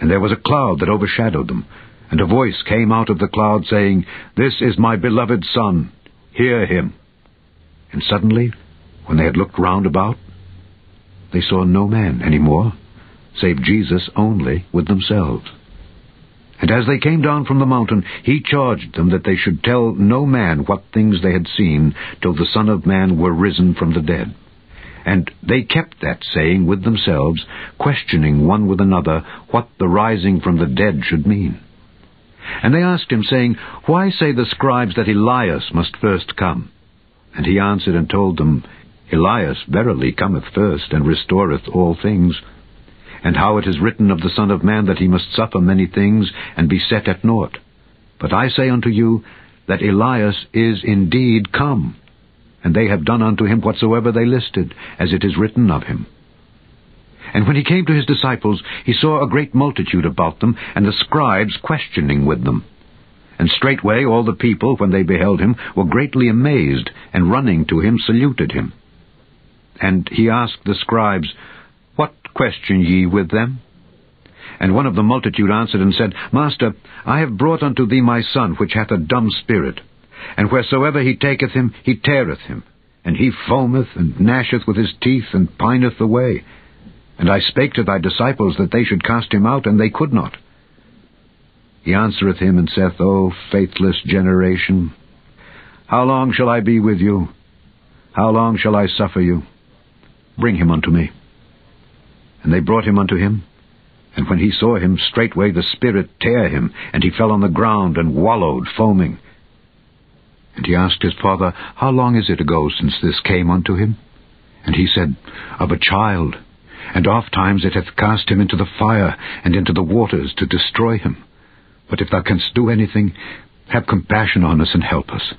And there was a cloud that overshadowed them, and a voice came out of the cloud, saying, This is my beloved Son, hear him. And suddenly, when they had looked round about, they saw no man any more, save Jesus only with themselves. And as they came down from the mountain, he charged them that they should tell no man what things they had seen, till the Son of Man were risen from the dead. And they kept that saying with themselves, questioning one with another what the rising from the dead should mean. And they asked him, saying, Why say the scribes that Elias must first come? And he answered and told them, Elias verily cometh first, and restoreth all things. And how it is written of the Son of Man that he must suffer many things, and be set at naught. But I say unto you, that Elias is indeed come, and they have done unto him whatsoever they listed, as it is written of him. And when he came to his disciples, he saw a great multitude about them, and the scribes questioning with them. And straightway all the people, when they beheld him, were greatly amazed, and running to him saluted him. And he asked the scribes, question ye with them? And one of the multitude answered and said, Master, I have brought unto thee my son, which hath a dumb spirit. And wheresoever he taketh him, he teareth him. And he foameth, and gnasheth with his teeth, and pineth away. And I spake to thy disciples that they should cast him out, and they could not. He answereth him, and saith, O faithless generation, how long shall I be with you? How long shall I suffer you? Bring him unto me. And they brought him unto him. And when he saw him, straightway the Spirit tear him, and he fell on the ground, and wallowed, foaming. And he asked his father, How long is it ago since this came unto him? And he said, Of a child. And oft times it hath cast him into the fire, and into the waters, to destroy him. But if thou canst do anything, have compassion on us, and help us.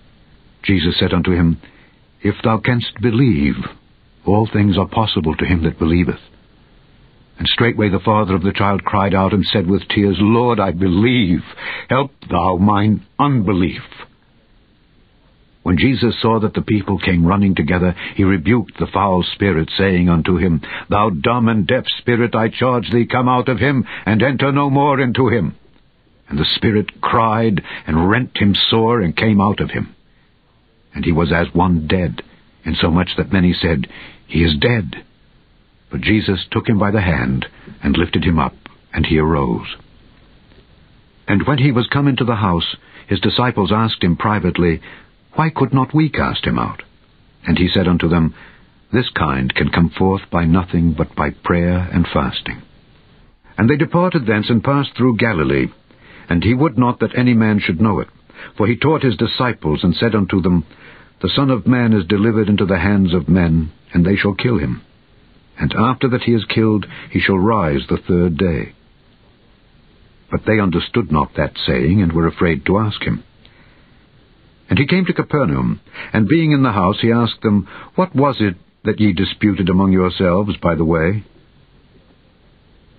Jesus said unto him, If thou canst believe, all things are possible to him that believeth. And straightway the father of the child cried out and said with tears, Lord, I believe. Help thou mine unbelief. When Jesus saw that the people came running together, he rebuked the foul spirit, saying unto him, Thou dumb and deaf spirit, I charge thee, come out of him, and enter no more into him. And the spirit cried, and rent him sore, and came out of him. And he was as one dead, insomuch that many said, He is dead. But Jesus took him by the hand, and lifted him up, and he arose. And when he was come into the house, his disciples asked him privately, Why could not we cast him out? And he said unto them, This kind can come forth by nothing but by prayer and fasting. And they departed thence and passed through Galilee. And he would not that any man should know it. For he taught his disciples, and said unto them, the Son of Man is delivered into the hands of men, and they shall kill him. And after that he is killed, he shall rise the third day. But they understood not that saying, and were afraid to ask him. And he came to Capernaum, and being in the house, he asked them, What was it that ye disputed among yourselves by the way?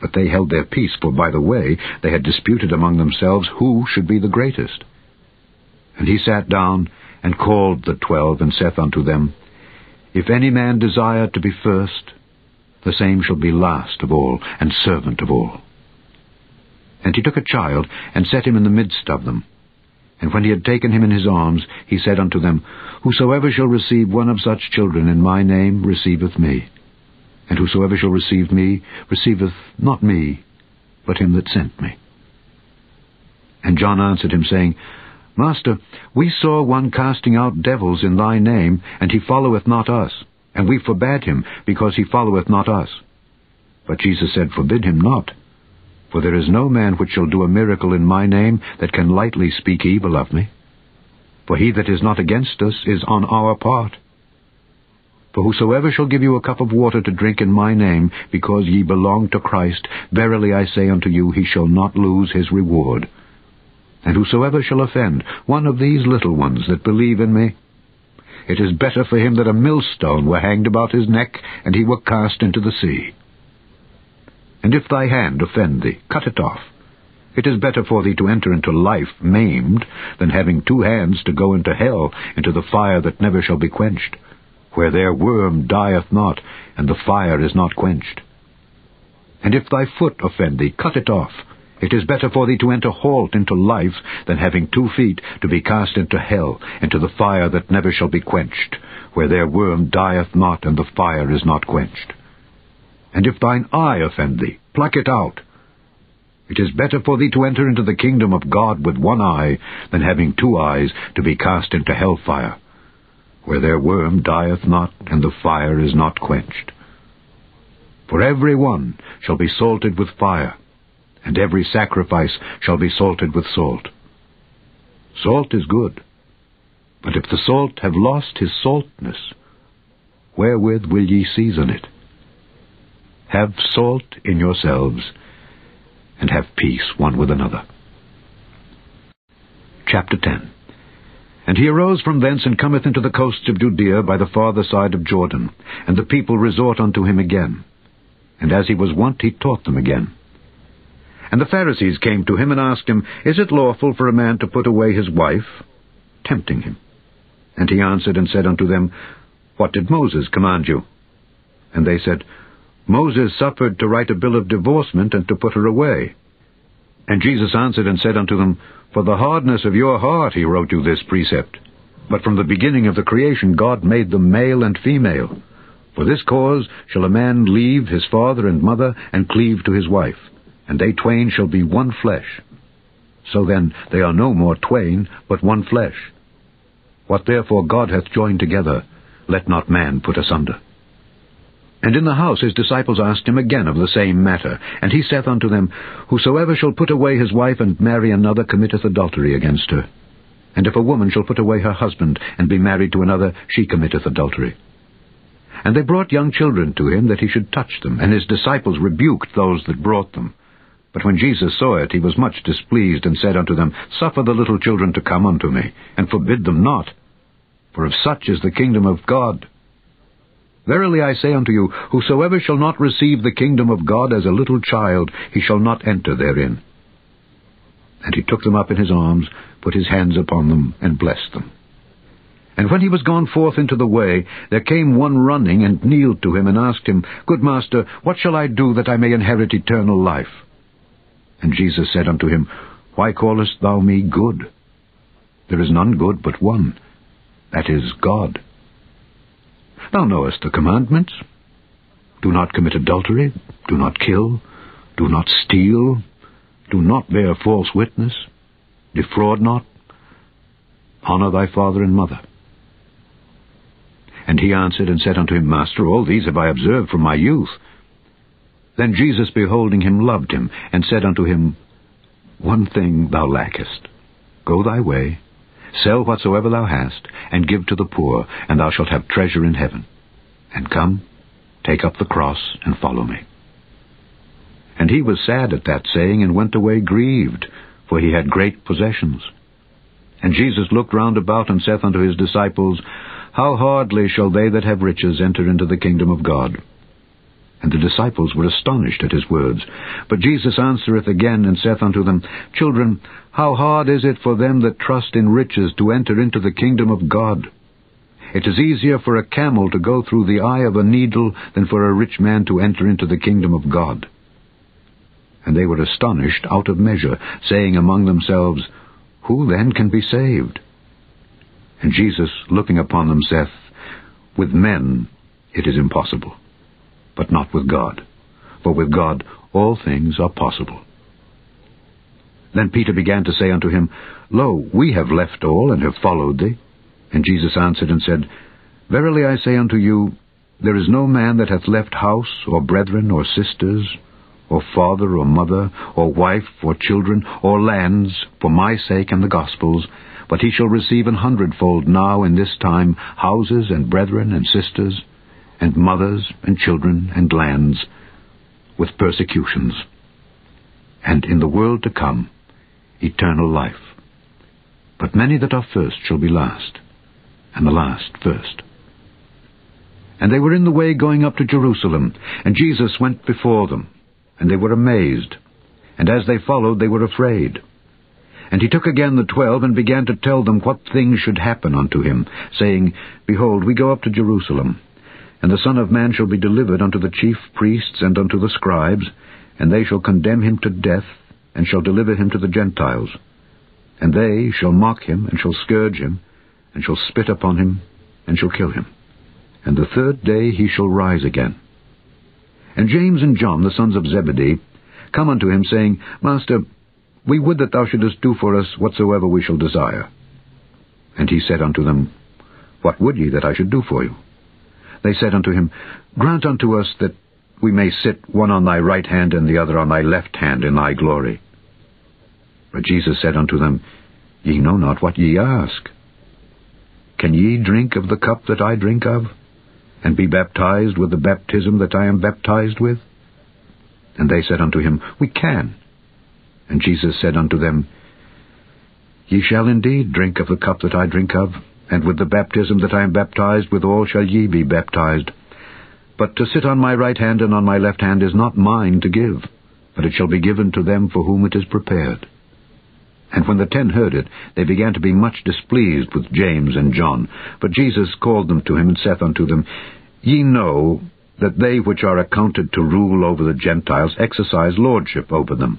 But they held their peace, for by the way they had disputed among themselves who should be the greatest. And he sat down, and called the twelve, and saith unto them, If any man desire to be first, the same shall be last of all, and servant of all. And he took a child, and set him in the midst of them. And when he had taken him in his arms, he said unto them, Whosoever shall receive one of such children in my name receiveth me. And whosoever shall receive me receiveth not me, but him that sent me. And John answered him, saying, Master, we saw one casting out devils in thy name, and he followeth not us. And we forbade him, because he followeth not us. But Jesus said, Forbid him not. For there is no man which shall do a miracle in my name that can lightly speak evil of me. For he that is not against us is on our part. For whosoever shall give you a cup of water to drink in my name, because ye belong to Christ, verily I say unto you, he shall not lose his reward. And whosoever shall offend one of these little ones that believe in me, it is better for him that a millstone were hanged about his neck, and he were cast into the sea. And if thy hand offend thee, cut it off. It is better for thee to enter into life maimed, than having two hands to go into hell, into the fire that never shall be quenched. where their worm dieth not, and the fire is not quenched. And if thy foot offend thee, cut it off. It is better for thee to enter halt into life than having two feet to be cast into hell, into the fire that never shall be quenched, where their worm dieth not, and the fire is not quenched. And if thine eye offend thee, pluck it out. It is better for thee to enter into the kingdom of God with one eye than having two eyes to be cast into hell fire, where their worm dieth not, and the fire is not quenched. For every one shall be salted with fire, and every sacrifice shall be salted with salt. Salt is good, but if the salt have lost his saltness, wherewith will ye season it? Have salt in yourselves, and have peace one with another. Chapter 10 And he arose from thence and cometh into the coasts of Judea by the farther side of Jordan, and the people resort unto him again. And as he was wont, he taught them again. And the Pharisees came to him and asked him, Is it lawful for a man to put away his wife? Tempting him. And he answered and said unto them, What did Moses command you? And they said, Moses suffered to write a bill of divorcement and to put her away. And Jesus answered and said unto them, For the hardness of your heart he wrote you this precept. But from the beginning of the creation God made them male and female. For this cause shall a man leave his father and mother, and cleave to his wife, and they twain shall be one flesh. So then they are no more twain, but one flesh. What therefore God hath joined together, let not man put asunder. And in the house his disciples asked him again of the same matter. And he saith unto them, Whosoever shall put away his wife and marry another committeth adultery against her. And if a woman shall put away her husband and be married to another, she committeth adultery. And they brought young children to him that he should touch them, and his disciples rebuked those that brought them. But when Jesus saw it, he was much displeased, and said unto them, Suffer the little children to come unto me, and forbid them not, for of such is the kingdom of God. Verily I say unto you, Whosoever shall not receive the kingdom of God as a little child, he shall not enter therein. And he took them up in his arms, put his hands upon them, and blessed them. And when he was gone forth into the way, there came one running, and kneeled to him, and asked him, Good master, what shall I do that I may inherit eternal life? And Jesus said unto him, Why callest thou me good? There is none good but one, that is God. Thou knowest the commandments. Do not commit adultery, do not kill, do not steal, do not bear false witness, defraud not, honor thy father and mother. And he answered and said unto him, Master, all these have I observed from my youth. Then Jesus, beholding him, loved him, and said unto him, One thing thou lackest. Go thy way, Sell whatsoever thou hast, and give to the poor, and thou shalt have treasure in heaven. And come, take up the cross, and follow me. And he was sad at that saying, and went away grieved, for he had great possessions. And Jesus looked round about, and saith unto his disciples, How hardly shall they that have riches enter into the kingdom of God? And the disciples were astonished at his words. But Jesus answereth again, and saith unto them, Children, how hard is it for them that trust in riches to enter into the kingdom of God? It is easier for a camel to go through the eye of a needle than for a rich man to enter into the kingdom of God. And they were astonished out of measure, saying among themselves, Who then can be saved? And Jesus, looking upon them, saith, With men it is impossible but not with God. For with God all things are possible. Then Peter began to say unto him, Lo, we have left all, and have followed thee. And Jesus answered and said, Verily I say unto you, there is no man that hath left house, or brethren, or sisters, or father, or mother, or wife, or children, or lands, for my sake and the gospel's, but he shall receive an hundredfold now in this time houses, and brethren, and sisters, and mothers and children and lands with persecutions, and in the world to come eternal life. But many that are first shall be last, and the last first. And they were in the way going up to Jerusalem, and Jesus went before them, and they were amazed, and as they followed they were afraid. And he took again the twelve, and began to tell them what things should happen unto him, saying, Behold, we go up to Jerusalem, and the Son of Man shall be delivered unto the chief priests and unto the scribes, and they shall condemn him to death, and shall deliver him to the Gentiles. And they shall mock him, and shall scourge him, and shall spit upon him, and shall kill him. And the third day he shall rise again. And James and John, the sons of Zebedee, come unto him, saying, Master, we would that thou shouldest do for us whatsoever we shall desire. And he said unto them, What would ye that I should do for you? They said unto him, Grant unto us that we may sit one on thy right hand and the other on thy left hand in thy glory. But Jesus said unto them, Ye know not what ye ask. Can ye drink of the cup that I drink of, and be baptized with the baptism that I am baptized with? And they said unto him, We can. And Jesus said unto them, Ye shall indeed drink of the cup that I drink of, and with the baptism that I am baptized withal shall ye be baptized. But to sit on my right hand and on my left hand is not mine to give, but it shall be given to them for whom it is prepared. And when the ten heard it, they began to be much displeased with James and John. But Jesus called them to him, and saith unto them, Ye know that they which are accounted to rule over the Gentiles exercise lordship over them,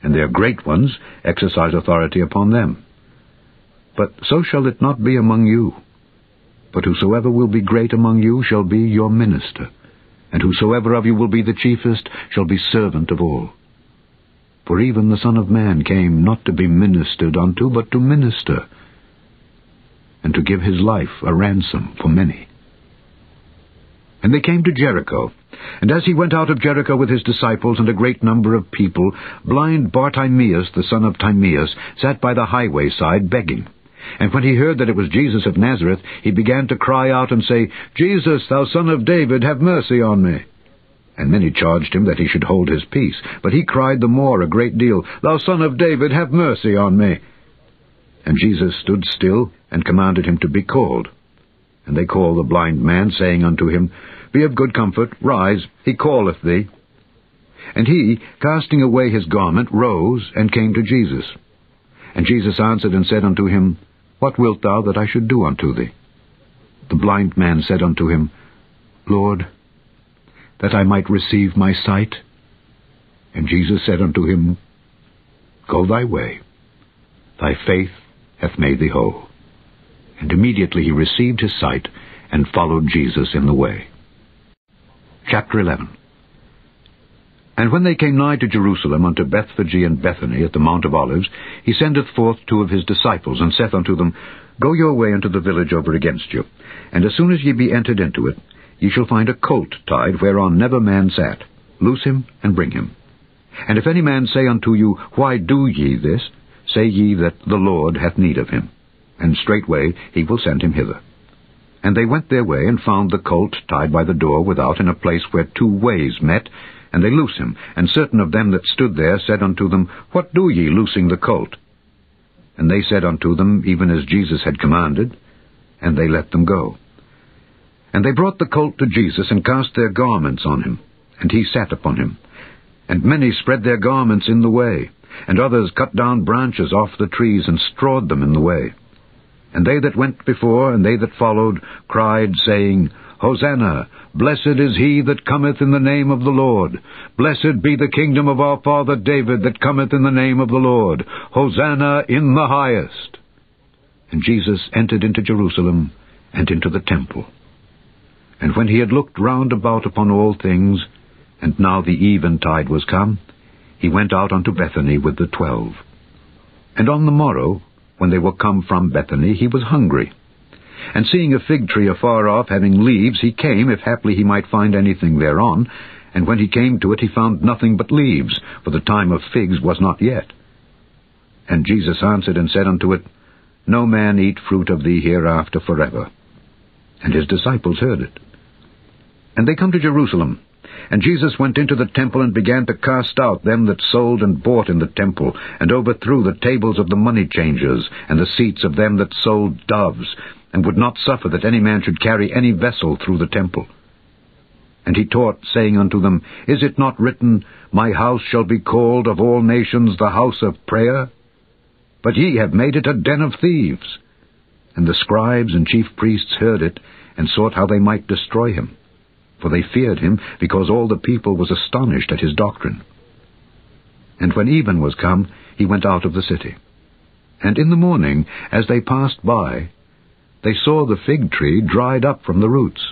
and their great ones exercise authority upon them. But so shall it not be among you. But whosoever will be great among you shall be your minister, and whosoever of you will be the chiefest shall be servant of all. For even the Son of Man came not to be ministered unto, but to minister, and to give his life a ransom for many. And they came to Jericho. And as he went out of Jericho with his disciples and a great number of people, blind Bartimaeus, the son of Timaeus, sat by the highway side begging. And when he heard that it was Jesus of Nazareth, he began to cry out and say, Jesus, thou son of David, have mercy on me. And many charged him that he should hold his peace. But he cried the more a great deal, Thou son of David, have mercy on me. And Jesus stood still, and commanded him to be called. And they called the blind man, saying unto him, Be of good comfort, rise, he calleth thee. And he, casting away his garment, rose, and came to Jesus. And Jesus answered and said unto him, What wilt thou that I should do unto thee? The blind man said unto him, Lord, that I might receive my sight. And Jesus said unto him, Go thy way, thy faith hath made thee whole. And immediately he received his sight, and followed Jesus in the way. Chapter 11 And when they came nigh to Jerusalem unto Bethphage and Bethany at the Mount of Olives, he sendeth forth two of his disciples, and saith unto them, Go your way unto the village over against you, and as soon as ye be entered into it, ye shall find a colt tied whereon never man sat. Loose him, and bring him. And if any man say unto you, Why do ye this? Say ye that the Lord hath need of him. And straightway he will send him hither. And they went their way, and found the colt tied by the door without in a place where two ways met, and they loose him. And certain of them that stood there said unto them, What do ye, loosing the colt? And they said unto them, even as Jesus had commanded, and they let them go. And they brought the colt to Jesus, and cast their garments on him, and he sat upon him. And many spread their garments in the way, and others cut down branches off the trees, and strawed them in the way. And they that went before, and they that followed, cried, saying, Hosanna! Blessed is he that cometh in the name of the Lord. Blessed be the kingdom of our father David that cometh in the name of the Lord. Hosanna in the highest. And Jesus entered into Jerusalem, and into the temple. And when he had looked round about upon all things, and now the eventide was come, he went out unto Bethany with the twelve. And on the morrow, when they were come from Bethany, he was hungry. And seeing a fig tree afar off, having leaves, he came, if haply he might find anything thereon. And when he came to it, he found nothing but leaves, for the time of figs was not yet. And Jesus answered and said unto it, No man eat fruit of thee hereafter forever. And his disciples heard it. And they come to Jerusalem. And Jesus went into the temple and began to cast out them that sold and bought in the temple, and overthrew the tables of the money changers, and the seats of them that sold doves, and would not suffer that any man should carry any vessel through the temple. And he taught, saying unto them, Is it not written, My house shall be called of all nations the house of prayer? but ye have made it a den of thieves. And the scribes and chief priests heard it, and sought how they might destroy him. For they feared him, because all the people was astonished at his doctrine. And when even was come, he went out of the city. And in the morning, as they passed by, they saw the fig tree dried up from the roots.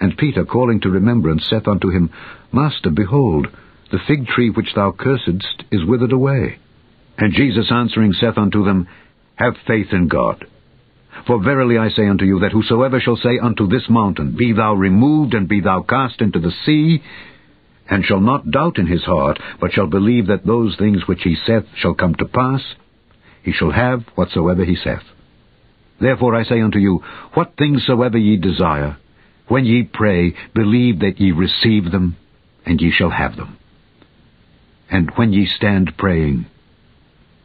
And Peter, calling to remembrance, saith unto him, Master, behold, the fig tree which thou cursedst is withered away. And Jesus answering saith unto them, Have faith in God. For verily I say unto you, that whosoever shall say unto this mountain, Be thou removed, and be thou cast into the sea, and shall not doubt in his heart, but shall believe that those things which he saith shall come to pass, he shall have whatsoever he saith. Therefore I say unto you, What things soever ye desire, when ye pray, believe that ye receive them, and ye shall have them. And when ye stand praying,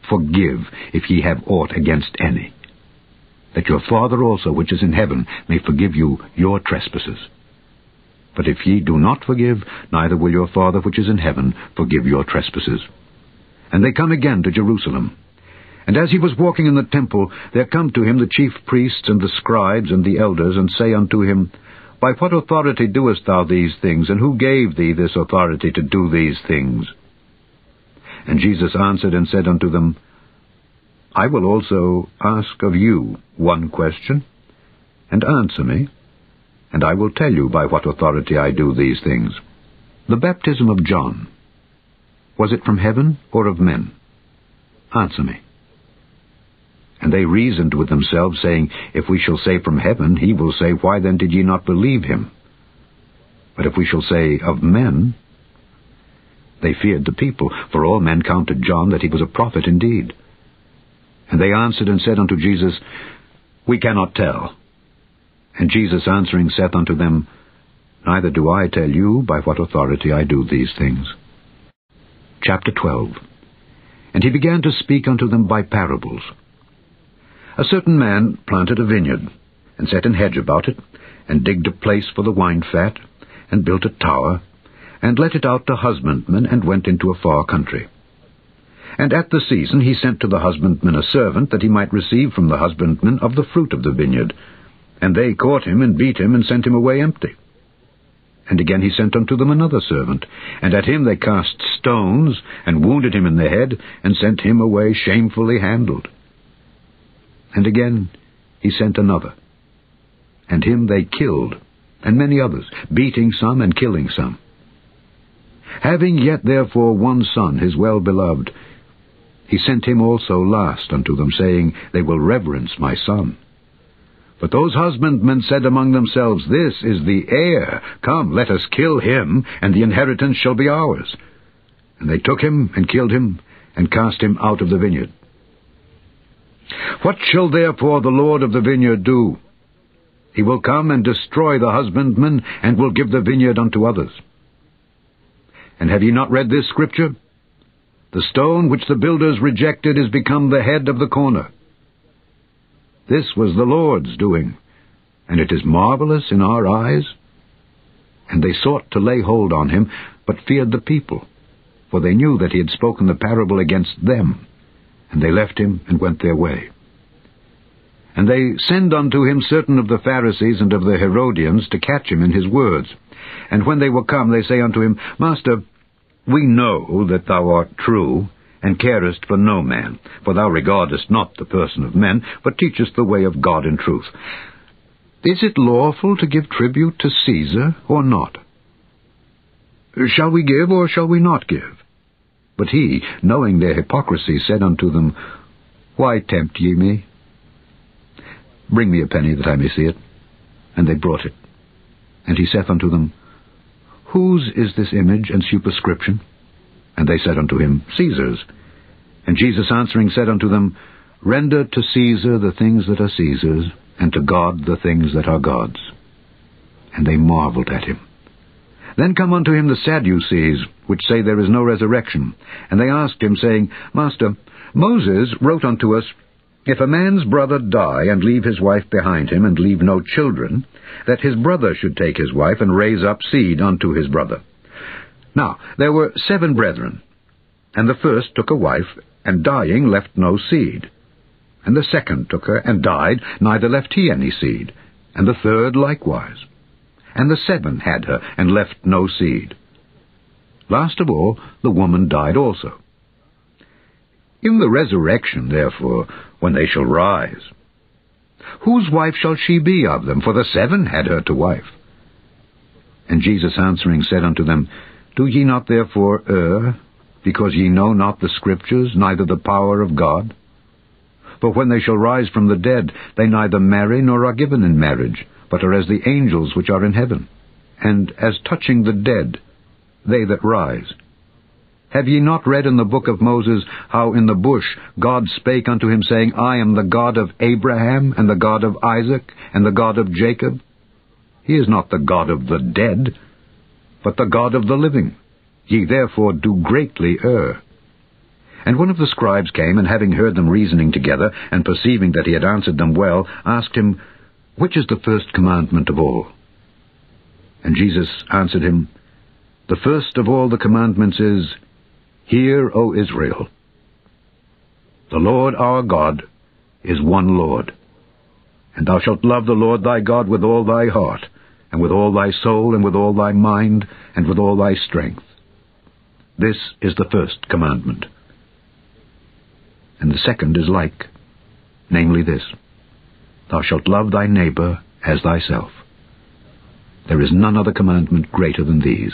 forgive if ye have aught against any, that your Father also which is in heaven may forgive you your trespasses. But if ye do not forgive, neither will your Father which is in heaven forgive your trespasses. And they come again to Jerusalem. And as he was walking in the temple, there come to him the chief priests and the scribes and the elders, and say unto him, By what authority doest thou these things, and who gave thee this authority to do these things? And Jesus answered and said unto them, I will also ask of you one question, and answer me, and I will tell you by what authority I do these things. The baptism of John, was it from heaven or of men? Answer me. And they reasoned with themselves, saying, If we shall say from heaven, he will say, Why then did ye not believe him? But if we shall say of men, they feared the people, for all men counted John that he was a prophet indeed. And they answered and said unto Jesus, We cannot tell. And Jesus answering saith unto them, Neither do I tell you by what authority I do these things. Chapter 12 And he began to speak unto them by parables. A certain man planted a vineyard, and set an hedge about it, and digged a place for the wine fat, and built a tower, and let it out to husbandmen, and went into a far country. And at the season he sent to the husbandmen a servant, that he might receive from the husbandmen of the fruit of the vineyard. And they caught him, and beat him, and sent him away empty. And again he sent unto them another servant, and at him they cast stones, and wounded him in the head, and sent him away shamefully handled. And again he sent another. And him they killed, and many others, beating some and killing some. Having yet therefore one son, his well-beloved, he sent him also last unto them, saying, They will reverence my son. But those husbandmen said among themselves, This is the heir. Come, let us kill him, and the inheritance shall be ours. And they took him, and killed him, and cast him out of the vineyard. What shall therefore the Lord of the vineyard do? He will come and destroy the husbandman, and will give the vineyard unto others. And have ye not read this scripture? The stone which the builders rejected is become the head of the corner. This was the Lord's doing, and it is marvelous in our eyes. And they sought to lay hold on him, but feared the people, for they knew that he had spoken the parable against them. And they left him and went their way. And they send unto him certain of the Pharisees and of the Herodians to catch him in his words. And when they were come, they say unto him, Master, we know that thou art true, and carest for no man, for thou regardest not the person of men, but teachest the way of God in truth. Is it lawful to give tribute to Caesar, or not? Shall we give, or shall we not give? But he, knowing their hypocrisy, said unto them, Why tempt ye me? Bring me a penny that I may see it. And they brought it. And he saith unto them, Whose is this image and superscription? And they said unto him, Caesar's. And Jesus answering said unto them, Render to Caesar the things that are Caesar's, and to God the things that are God's. And they marveled at him. Then come unto him the Sadducees, which say there is no resurrection. And they asked him, saying, Master, Moses wrote unto us, If a man's brother die, and leave his wife behind him, and leave no children, that his brother should take his wife, and raise up seed unto his brother. Now there were seven brethren, and the first took a wife, and dying left no seed. And the second took her, and died, neither left he any seed. And the third likewise. And the seven had her, and left no seed. Last of all, the woman died also. In the resurrection, therefore, when they shall rise, whose wife shall she be of them? For the seven had her to wife. And Jesus answering said unto them, Do ye not therefore err, because ye know not the Scriptures, neither the power of God? For when they shall rise from the dead, they neither marry nor are given in marriage, but are as the angels which are in heaven. And as touching the dead, they that rise. Have ye not read in the book of Moses how in the bush God spake unto him, saying, I am the God of Abraham, and the God of Isaac, and the God of Jacob? He is not the God of the dead, but the God of the living. Ye therefore do greatly err. And one of the scribes came, and having heard them reasoning together, and perceiving that he had answered them well, asked him, Which is the first commandment of all? And Jesus answered him, The first of all the commandments is, Hear, O Israel. The Lord our God is one Lord. And thou shalt love the Lord thy God with all thy heart, and with all thy soul, and with all thy mind, and with all thy strength. This is the first commandment. And the second is like, namely this, Thou shalt love thy neighbor as thyself. There is none other commandment greater than these.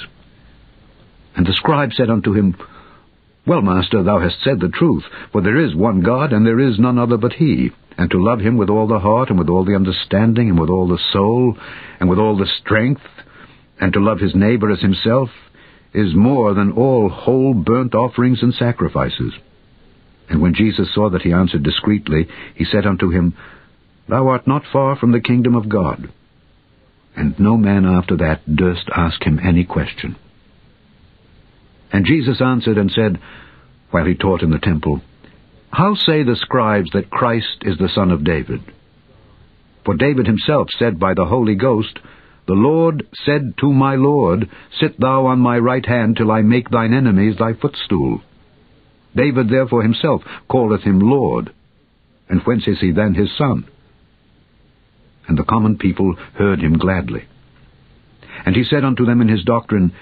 And the scribe said unto him, Well, master, thou hast said the truth, for there is one God, and there is none other but he and to love him with all the heart, and with all the understanding, and with all the soul, and with all the strength, and to love his neighbor as himself, is more than all whole burnt offerings and sacrifices. And when Jesus saw that he answered discreetly, he said unto him, Thou art not far from the kingdom of God. And no man after that durst ask him any question. And Jesus answered and said, while he taught in the temple, how say the scribes that Christ is the son of David? For David himself said by the Holy Ghost, The Lord said to my Lord, Sit thou on my right hand till I make thine enemies thy footstool. David therefore himself calleth him Lord. And whence is he then his son? And the common people heard him gladly. And he said unto them in his doctrine,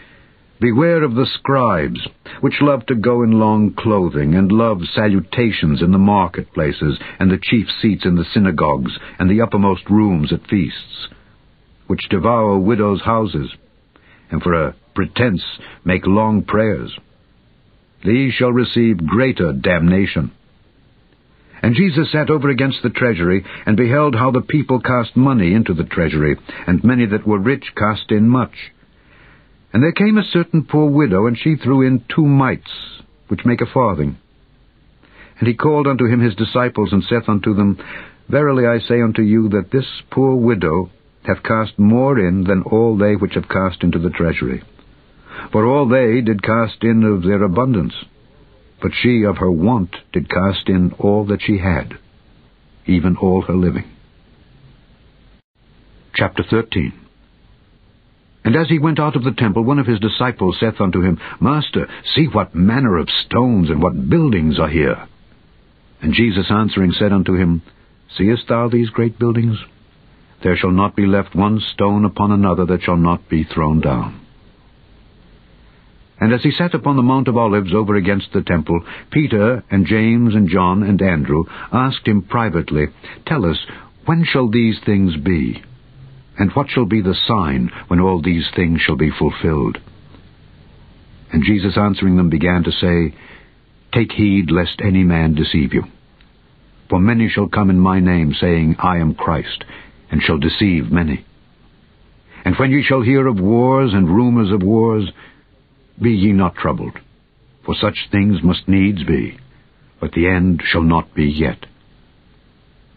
Beware of the scribes, which love to go in long clothing, and love salutations in the marketplaces, and the chief seats in the synagogues, and the uppermost rooms at feasts, which devour widows' houses, and for a pretence make long prayers. These shall receive greater damnation. And Jesus sat over against the treasury, and beheld how the people cast money into the treasury, and many that were rich cast in much. And there came a certain poor widow, and she threw in two mites, which make a farthing. And he called unto him his disciples, and saith unto them, Verily I say unto you, that this poor widow hath cast more in than all they which have cast into the treasury. For all they did cast in of their abundance, but she of her want did cast in all that she had, even all her living. Chapter 13 and as he went out of the temple, one of his disciples saith unto him, Master, see what manner of stones and what buildings are here. And Jesus answering said unto him, Seest thou these great buildings? There shall not be left one stone upon another that shall not be thrown down. And as he sat upon the Mount of Olives over against the temple, Peter and James and John and Andrew asked him privately, Tell us, when shall these things be? And what shall be the sign when all these things shall be fulfilled? And Jesus answering them began to say, Take heed lest any man deceive you. For many shall come in my name, saying, I am Christ, and shall deceive many. And when ye shall hear of wars and rumors of wars, be ye not troubled, for such things must needs be, but the end shall not be yet.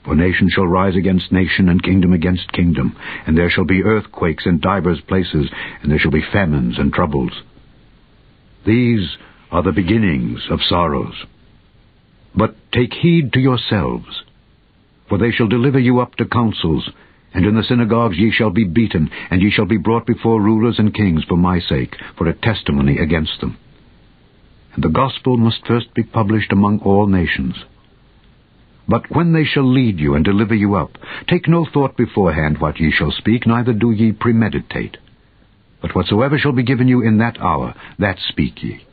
For nation shall rise against nation, and kingdom against kingdom, and there shall be earthquakes in divers places, and there shall be famines and troubles. These are the beginnings of sorrows. But take heed to yourselves, for they shall deliver you up to councils, and in the synagogues ye shall be beaten, and ye shall be brought before rulers and kings for my sake, for a testimony against them. and the gospel must first be published among all nations. But when they shall lead you and deliver you up, take no thought beforehand what ye shall speak, neither do ye premeditate. But whatsoever shall be given you in that hour, that speak ye.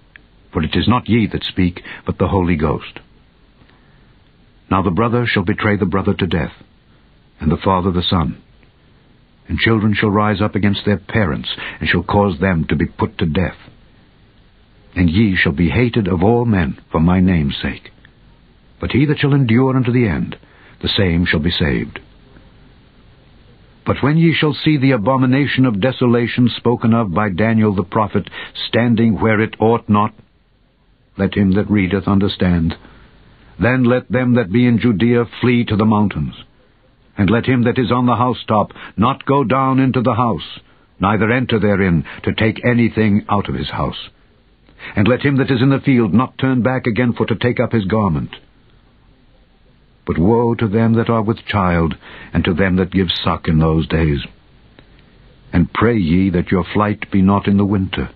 For it is not ye that speak, but the Holy Ghost. Now the brother shall betray the brother to death, and the father the son. And children shall rise up against their parents, and shall cause them to be put to death. And ye shall be hated of all men for my name's sake. But he that shall endure unto the end, the same shall be saved. But when ye shall see the abomination of desolation spoken of by Daniel the prophet standing where it ought not, let him that readeth understand. Then let them that be in Judea flee to the mountains. And let him that is on the housetop not go down into the house, neither enter therein to take anything out of his house. And let him that is in the field not turn back again for to take up his garment. But woe to them that are with child, and to them that give suck in those days. And pray ye that your flight be not in the winter.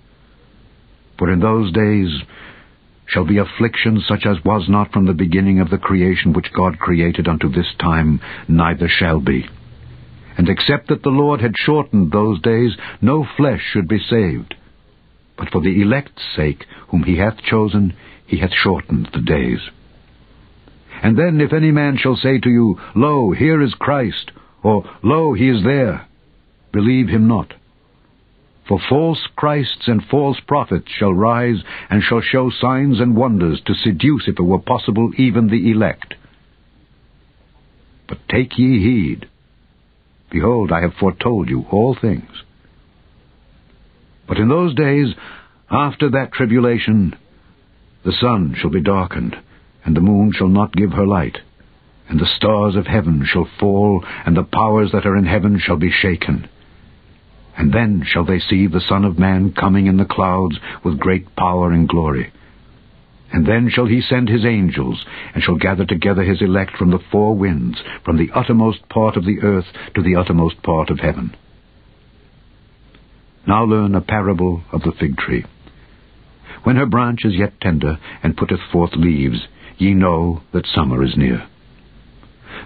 For in those days shall be affliction such as was not from the beginning of the creation which God created unto this time, neither shall be. And except that the Lord had shortened those days, no flesh should be saved. But for the elect's sake, whom he hath chosen, he hath shortened the days. And then if any man shall say to you, Lo, here is Christ, or Lo, he is there, believe him not. For false Christs and false prophets shall rise, and shall show signs and wonders to seduce, if it were possible, even the elect. But take ye heed. Behold, I have foretold you all things. But in those days, after that tribulation, the sun shall be darkened, and the moon shall not give her light, and the stars of heaven shall fall, and the powers that are in heaven shall be shaken. And then shall they see the Son of Man coming in the clouds with great power and glory. And then shall he send his angels, and shall gather together his elect from the four winds, from the uttermost part of the earth to the uttermost part of heaven. Now learn a parable of the fig tree. When her branch is yet tender, and putteth forth leaves, ye know that summer is near.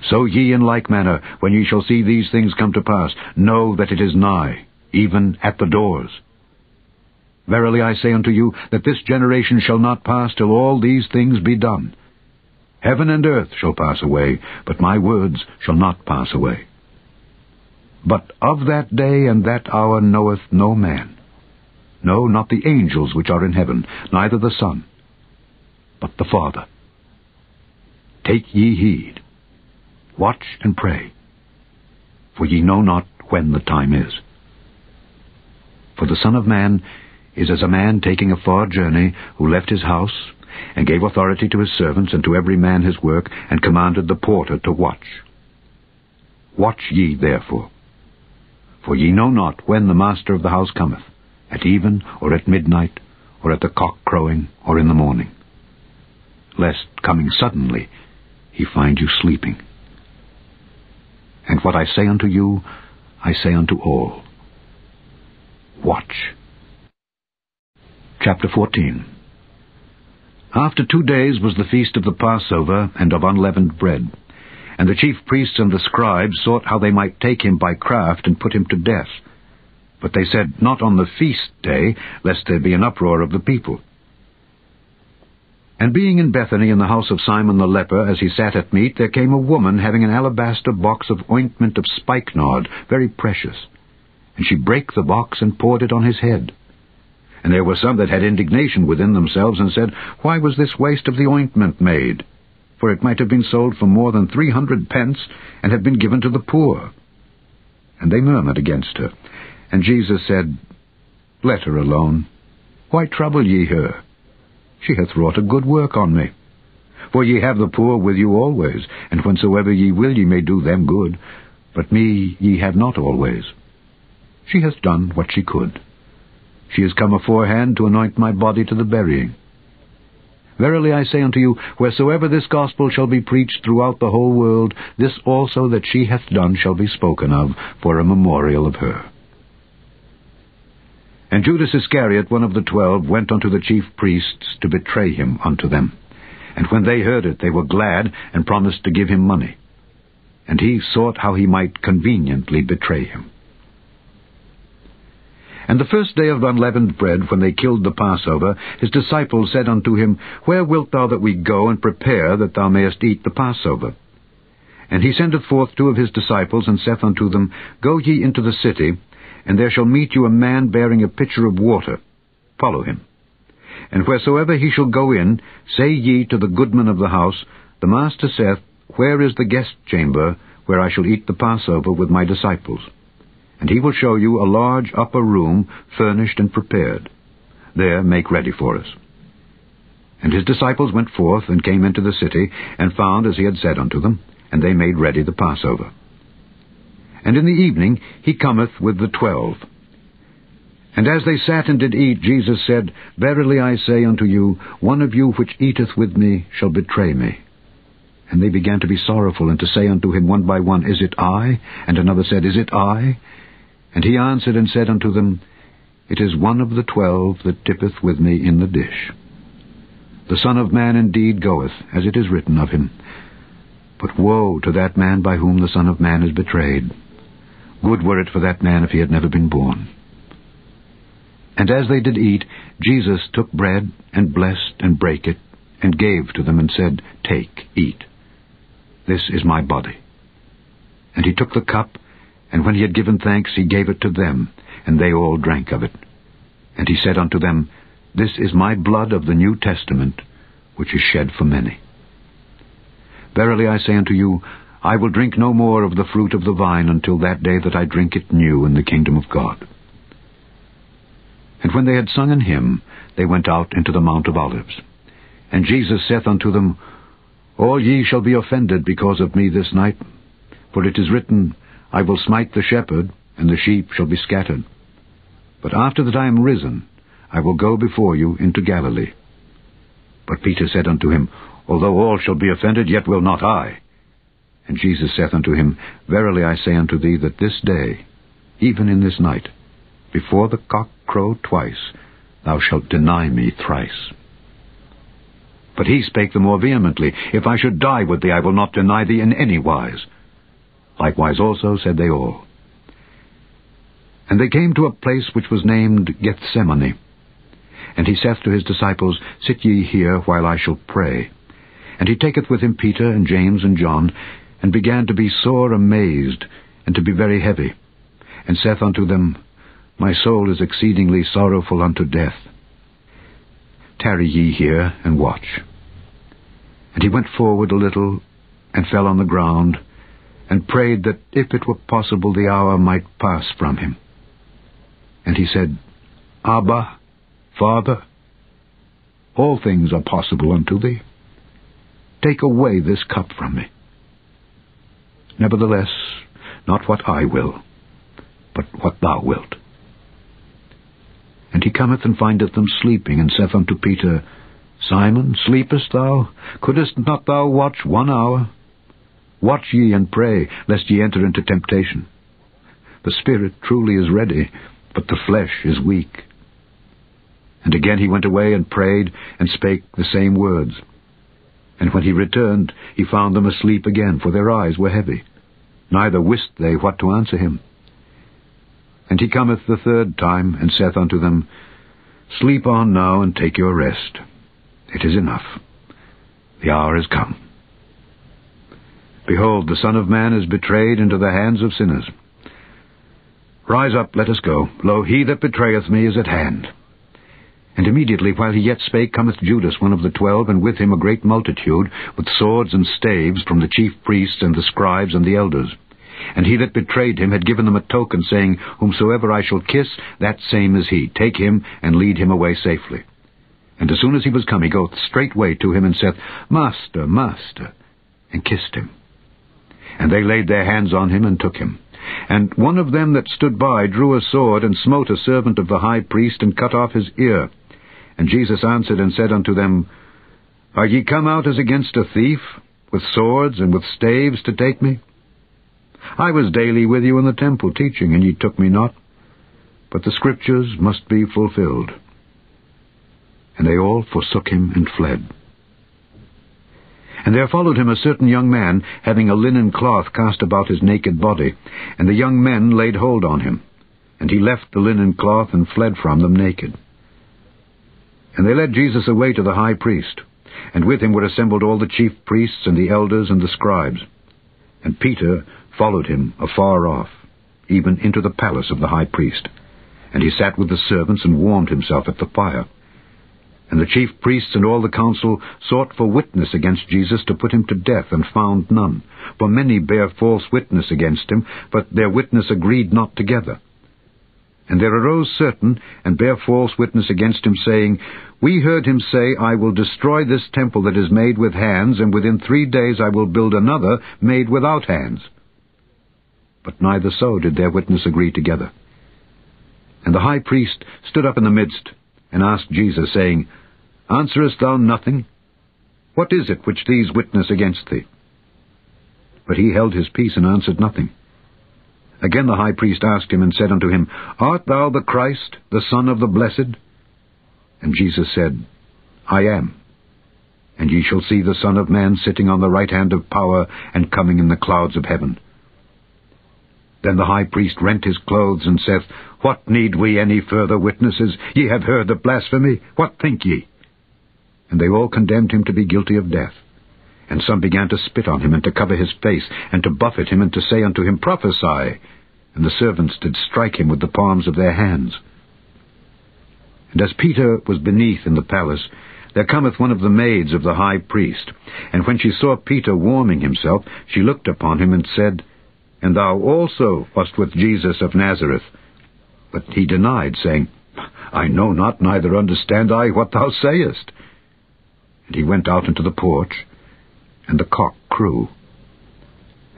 So ye in like manner, when ye shall see these things come to pass, know that it is nigh, even at the doors. Verily I say unto you, that this generation shall not pass till all these things be done. Heaven and earth shall pass away, but my words shall not pass away. But of that day and that hour knoweth no man. No, not the angels which are in heaven, neither the Son, but the Father. Take ye heed. Watch and pray, for ye know not when the time is. For the Son of Man is as a man taking a far journey, who left his house, and gave authority to his servants, and to every man his work, and commanded the porter to watch. Watch ye therefore, for ye know not when the master of the house cometh, at even, or at midnight, or at the cock crowing, or in the morning, lest, coming suddenly, he find you sleeping. And what I say unto you, I say unto all, Watch. Chapter 14 After two days was the feast of the Passover and of unleavened bread. And the chief priests and the scribes sought how they might take him by craft and put him to death. But they said, Not on the feast day, lest there be an uproar of the people. And being in Bethany in the house of Simon the leper, as he sat at meat, there came a woman having an alabaster box of ointment of spikenard, very precious and she brake the box and poured it on his head. And there were some that had indignation within themselves, and said, Why was this waste of the ointment made? For it might have been sold for more than three hundred pence, and have been given to the poor. And they murmured against her. And Jesus said, Let her alone. Why trouble ye her? She hath wrought a good work on me. For ye have the poor with you always, and whensoever ye will ye may do them good. But me ye have not always. She has done what she could. She is come aforehand to anoint my body to the burying. Verily I say unto you, wheresoever this gospel shall be preached throughout the whole world, this also that she hath done shall be spoken of, for a memorial of her. And Judas Iscariot, one of the twelve, went unto the chief priests to betray him unto them. And when they heard it, they were glad, and promised to give him money. And he sought how he might conveniently betray him. And the first day of unleavened bread, when they killed the Passover, his disciples said unto him, Where wilt thou that we go and prepare that thou mayest eat the Passover? And he sendeth forth two of his disciples, and saith unto them, Go ye into the city, and there shall meet you a man bearing a pitcher of water. Follow him. And wheresoever he shall go in, say ye to the goodman of the house, The master saith, Where is the guest chamber, where I shall eat the Passover with my disciples? And he will show you a large upper room, furnished and prepared. There make ready for us. And his disciples went forth, and came into the city, and found as he had said unto them, and they made ready the Passover. And in the evening he cometh with the twelve. And as they sat and did eat, Jesus said, Verily I say unto you, one of you which eateth with me shall betray me. And they began to be sorrowful, and to say unto him one by one, Is it I? And another said, Is it I? And he answered and said unto them, It is one of the twelve that dippeth with me in the dish. The Son of Man indeed goeth, as it is written of him. But woe to that man by whom the Son of Man is betrayed. Good were it for that man if he had never been born. And as they did eat, Jesus took bread, and blessed, and brake it, and gave to them, and said, Take, eat. This is my body. And he took the cup, and when he had given thanks, he gave it to them, and they all drank of it. And he said unto them, This is my blood of the New Testament, which is shed for many. Verily I say unto you, I will drink no more of the fruit of the vine until that day that I drink it new in the kingdom of God. And when they had sung an hymn, they went out into the Mount of Olives. And Jesus saith unto them, All ye shall be offended because of me this night. For it is written, I will smite the shepherd, and the sheep shall be scattered. But after that I am risen, I will go before you into Galilee. But Peter said unto him, Although all shall be offended, yet will not I. And Jesus saith unto him, Verily I say unto thee that this day, even in this night, before the cock crow twice, thou shalt deny me thrice. But he spake the more vehemently, If I should die with thee, I will not deny thee in any wise. Likewise also said they all. And they came to a place which was named Gethsemane. And he saith to his disciples, Sit ye here while I shall pray. And he taketh with him Peter and James and John, and began to be sore amazed, and to be very heavy, and saith unto them, My soul is exceedingly sorrowful unto death. Tarry ye here, and watch. And he went forward a little, and fell on the ground, and prayed that if it were possible the hour might pass from him. And he said, Abba, Father, all things are possible unto thee. Take away this cup from me. Nevertheless, not what I will, but what thou wilt. And he cometh and findeth them sleeping, and saith unto Peter, Simon, sleepest thou? Couldest not thou watch one hour? Watch ye and pray, lest ye enter into temptation. The spirit truly is ready, but the flesh is weak. And again he went away and prayed, and spake the same words. And when he returned, he found them asleep again, for their eyes were heavy. Neither wist they what to answer him. And he cometh the third time, and saith unto them, Sleep on now, and take your rest. It is enough. The hour is come. Behold, the Son of Man is betrayed into the hands of sinners. Rise up, let us go. Lo, he that betrayeth me is at hand. And immediately while he yet spake cometh Judas, one of the twelve, and with him a great multitude, with swords and staves, from the chief priests and the scribes and the elders. And he that betrayed him had given them a token, saying, Whomsoever I shall kiss, that same is he. Take him, and lead him away safely. And as soon as he was come, he goeth straightway to him, and saith, Master, Master, and kissed him. And they laid their hands on him, and took him. And one of them that stood by drew a sword, and smote a servant of the high priest, and cut off his ear. And Jesus answered and said unto them, Are ye come out as against a thief, with swords and with staves to take me? I was daily with you in the temple teaching, and ye took me not. but the Scriptures must be fulfilled. And they all forsook him and fled. And there followed him a certain young man, having a linen cloth cast about his naked body. And the young men laid hold on him. And he left the linen cloth and fled from them naked. And they led Jesus away to the high priest. And with him were assembled all the chief priests and the elders and the scribes. And Peter followed him afar off, even into the palace of the high priest. And he sat with the servants and warmed himself at the fire. And the chief priests and all the council sought for witness against Jesus to put him to death, and found none. For many bare false witness against him, but their witness agreed not together. And there arose certain, and bare false witness against him, saying, We heard him say, I will destroy this temple that is made with hands, and within three days I will build another made without hands. But neither so did their witness agree together. And the high priest stood up in the midst, and asked Jesus, saying, Answerest thou nothing? What is it which these witness against thee? But he held his peace and answered nothing. Again the high priest asked him and said unto him, Art thou the Christ, the Son of the Blessed? And Jesus said, I am. And ye shall see the Son of Man sitting on the right hand of power and coming in the clouds of heaven. Then the high priest rent his clothes and saith, What need we any further witnesses? Ye have heard the blasphemy. What think ye? And they all condemned him to be guilty of death. And some began to spit on him, and to cover his face, and to buffet him, and to say unto him, Prophesy. And the servants did strike him with the palms of their hands. And as Peter was beneath in the palace, there cometh one of the maids of the high priest. And when she saw Peter warming himself, she looked upon him, and said, And thou also wast with Jesus of Nazareth. But he denied, saying, I know not, neither understand I what thou sayest. And he went out into the porch, and the cock crew.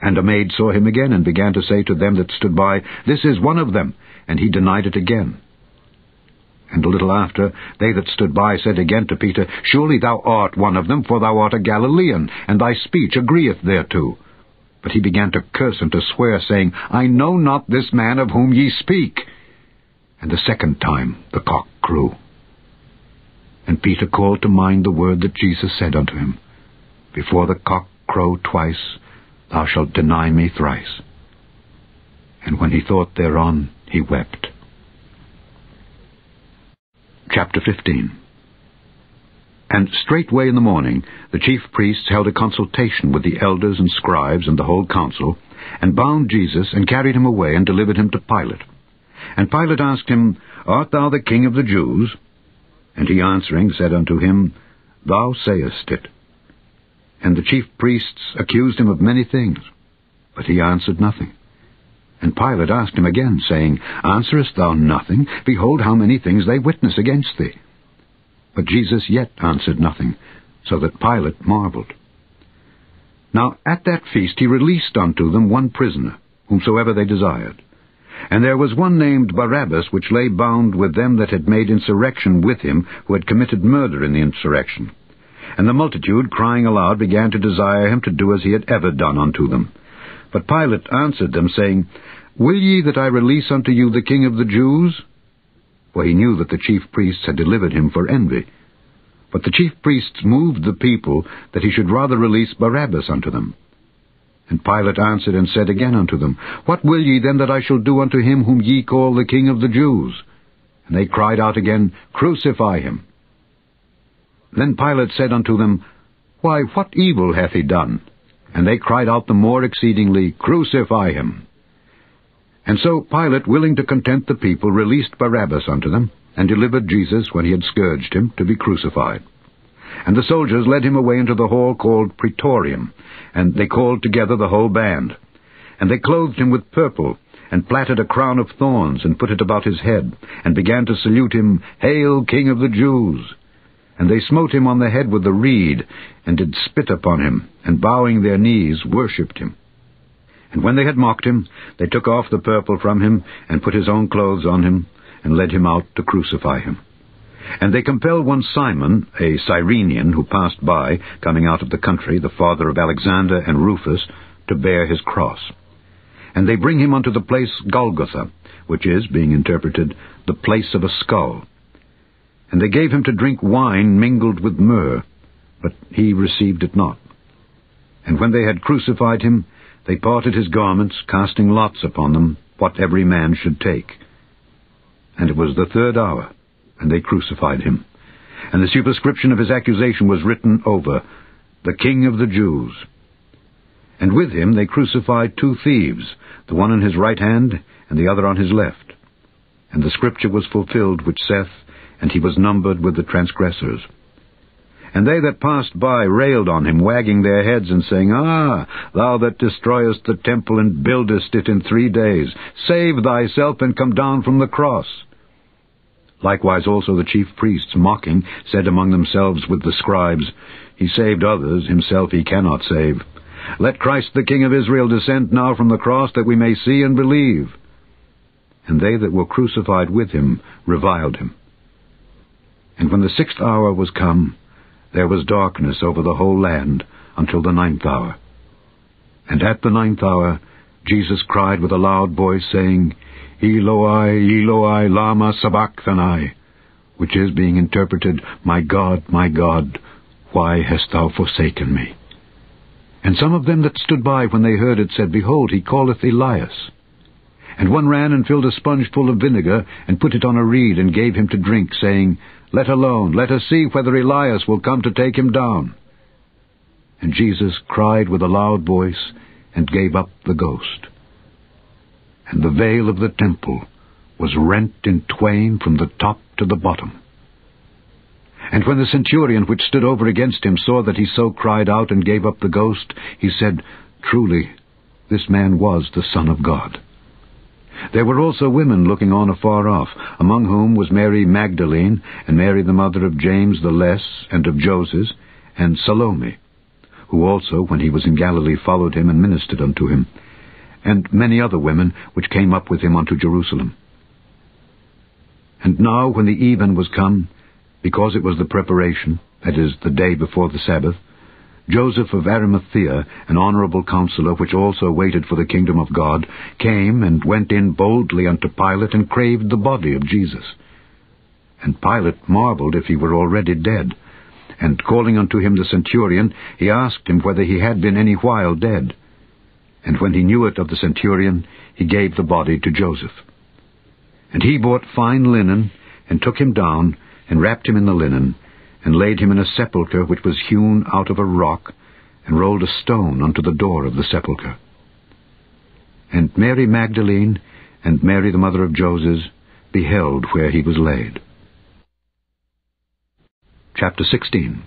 And a maid saw him again, and began to say to them that stood by, This is one of them. And he denied it again. And a little after, they that stood by said again to Peter, Surely thou art one of them, for thou art a Galilean, and thy speech agreeth thereto. But he began to curse and to swear, saying, I know not this man of whom ye speak. And the second time the cock crew. And Peter called to mind the word that Jesus said unto him, Before the cock crow twice, thou shalt deny me thrice. And when he thought thereon, he wept. Chapter 15 And straightway in the morning the chief priests held a consultation with the elders and scribes and the whole council, and bound Jesus, and carried him away, and delivered him to Pilate. And Pilate asked him, Art thou the king of the Jews? And he answering said unto him, Thou sayest it. And the chief priests accused him of many things, but he answered nothing. And Pilate asked him again, saying, Answerest thou nothing? Behold how many things they witness against thee. But Jesus yet answered nothing, so that Pilate marveled. Now at that feast he released unto them one prisoner, whomsoever they desired. And there was one named Barabbas, which lay bound with them that had made insurrection with him, who had committed murder in the insurrection. And the multitude, crying aloud, began to desire him to do as he had ever done unto them. But Pilate answered them, saying, Will ye that I release unto you the King of the Jews? For he knew that the chief priests had delivered him for envy. But the chief priests moved the people that he should rather release Barabbas unto them. And Pilate answered and said again unto them, What will ye then that I shall do unto him whom ye call the King of the Jews? And they cried out again, Crucify him. Then Pilate said unto them, Why, what evil hath he done? And they cried out the more exceedingly, Crucify him. And so Pilate, willing to content the people, released Barabbas unto them, and delivered Jesus, when he had scourged him, to be crucified. And the soldiers led him away into the hall called Praetorium, and they called together the whole band. And they clothed him with purple, and platted a crown of thorns, and put it about his head, and began to salute him, Hail, King of the Jews! And they smote him on the head with the reed, and did spit upon him, and bowing their knees worshipped him. And when they had mocked him, they took off the purple from him, and put his own clothes on him, and led him out to crucify him. And they compel one Simon, a Cyrenian, who passed by, coming out of the country, the father of Alexander and Rufus, to bear his cross. And they bring him unto the place Golgotha, which is, being interpreted, the place of a skull. And they gave him to drink wine mingled with myrrh, but he received it not. And when they had crucified him, they parted his garments, casting lots upon them, what every man should take. And it was the third hour, and they crucified him. And the superscription of his accusation was written over, The King of the Jews. And with him they crucified two thieves, the one on his right hand, and the other on his left. And the scripture was fulfilled which saith, And he was numbered with the transgressors. And they that passed by railed on him, wagging their heads, and saying, Ah, thou that destroyest the temple and buildest it in three days, save thyself and come down from the cross. Likewise also the chief priests, mocking, said among themselves with the scribes, He saved others, himself he cannot save. Let Christ the King of Israel descend now from the cross, that we may see and believe. And they that were crucified with him reviled him. And when the sixth hour was come, there was darkness over the whole land until the ninth hour. And at the ninth hour Jesus cried with a loud voice, saying, Eloi, Eloi, lama sabachthani, which is being interpreted, My God, my God, why hast thou forsaken me? And some of them that stood by when they heard it said, Behold, he calleth Elias. And one ran and filled a sponge full of vinegar, and put it on a reed, and gave him to drink, saying, let alone, let us see whether Elias will come to take him down. And Jesus cried with a loud voice, and gave up the ghost. And the veil of the temple was rent in twain from the top to the bottom. And when the centurion which stood over against him saw that he so cried out and gave up the ghost, he said, Truly, this man was the Son of God. There were also women looking on afar off, among whom was Mary Magdalene, and Mary the mother of James the Less, and of Joses, and Salome, who also, when he was in Galilee, followed him and ministered unto him, and many other women which came up with him unto Jerusalem. And now, when the even was come, because it was the preparation, that is, the day before the Sabbath, Joseph of Arimathea, an honorable counselor, which also waited for the kingdom of God, came and went in boldly unto Pilate, and craved the body of Jesus. And Pilate marveled if he were already dead. And calling unto him the centurion, he asked him whether he had been any while dead. And when he knew it of the centurion, he gave the body to Joseph. And he bought fine linen, and took him down, and wrapped him in the linen, and laid him in a sepulchre which was hewn out of a rock, and rolled a stone unto the door of the sepulchre. And Mary Magdalene and Mary the mother of Joses beheld where he was laid. Chapter 16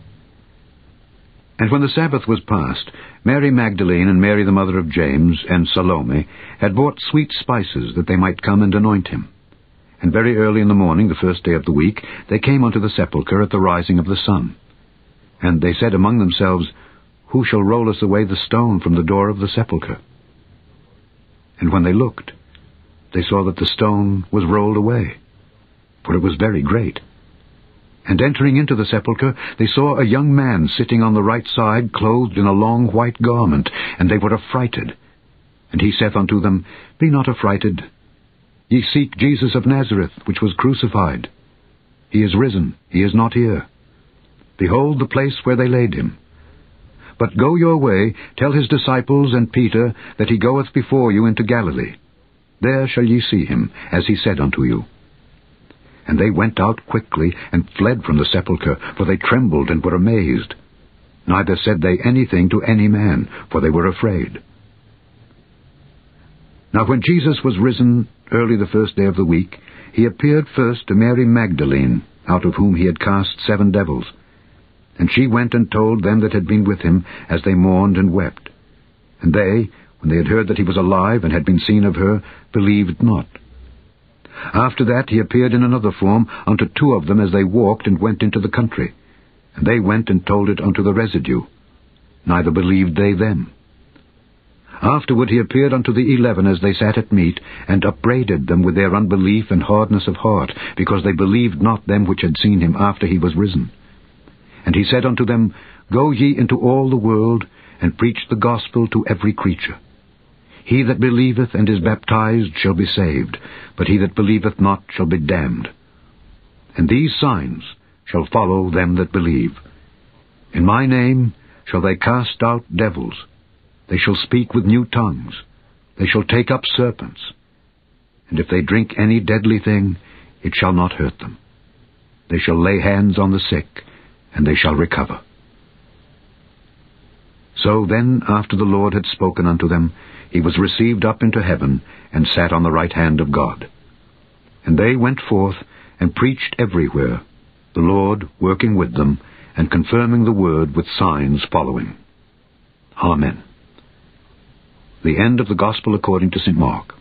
And when the Sabbath was past, Mary Magdalene and Mary the mother of James and Salome had bought sweet spices that they might come and anoint him. And very early in the morning, the first day of the week, they came unto the sepulchre at the rising of the sun. And they said among themselves, Who shall roll us away the stone from the door of the sepulchre? And when they looked, they saw that the stone was rolled away, for it was very great. And entering into the sepulchre, they saw a young man sitting on the right side, clothed in a long white garment, and they were affrighted. And he saith unto them, Be not affrighted, Ye seek Jesus of Nazareth, which was crucified. He is risen, he is not here. Behold the place where they laid him. But go your way, tell his disciples and Peter that he goeth before you into Galilee. There shall ye see him, as he said unto you. And they went out quickly, and fled from the sepulchre, for they trembled and were amazed. Neither said they anything to any man, for they were afraid. Now when Jesus was risen early the first day of the week, he appeared first to Mary Magdalene, out of whom he had cast seven devils. And she went and told them that had been with him, as they mourned and wept. And they, when they had heard that he was alive and had been seen of her, believed not. After that he appeared in another form unto two of them as they walked and went into the country. And they went and told it unto the residue. Neither believed they them. Afterward he appeared unto the eleven as they sat at meat, and upbraided them with their unbelief and hardness of heart, because they believed not them which had seen him after he was risen. And he said unto them, Go ye into all the world, and preach the gospel to every creature. He that believeth and is baptized shall be saved, but he that believeth not shall be damned. And these signs shall follow them that believe. In my name shall they cast out devils. They shall speak with new tongues. They shall take up serpents. And if they drink any deadly thing, it shall not hurt them. They shall lay hands on the sick, and they shall recover. So then, after the Lord had spoken unto them, he was received up into heaven, and sat on the right hand of God. And they went forth, and preached everywhere, the Lord working with them, and confirming the word with signs following. Amen. The end of the Gospel according to St. Mark.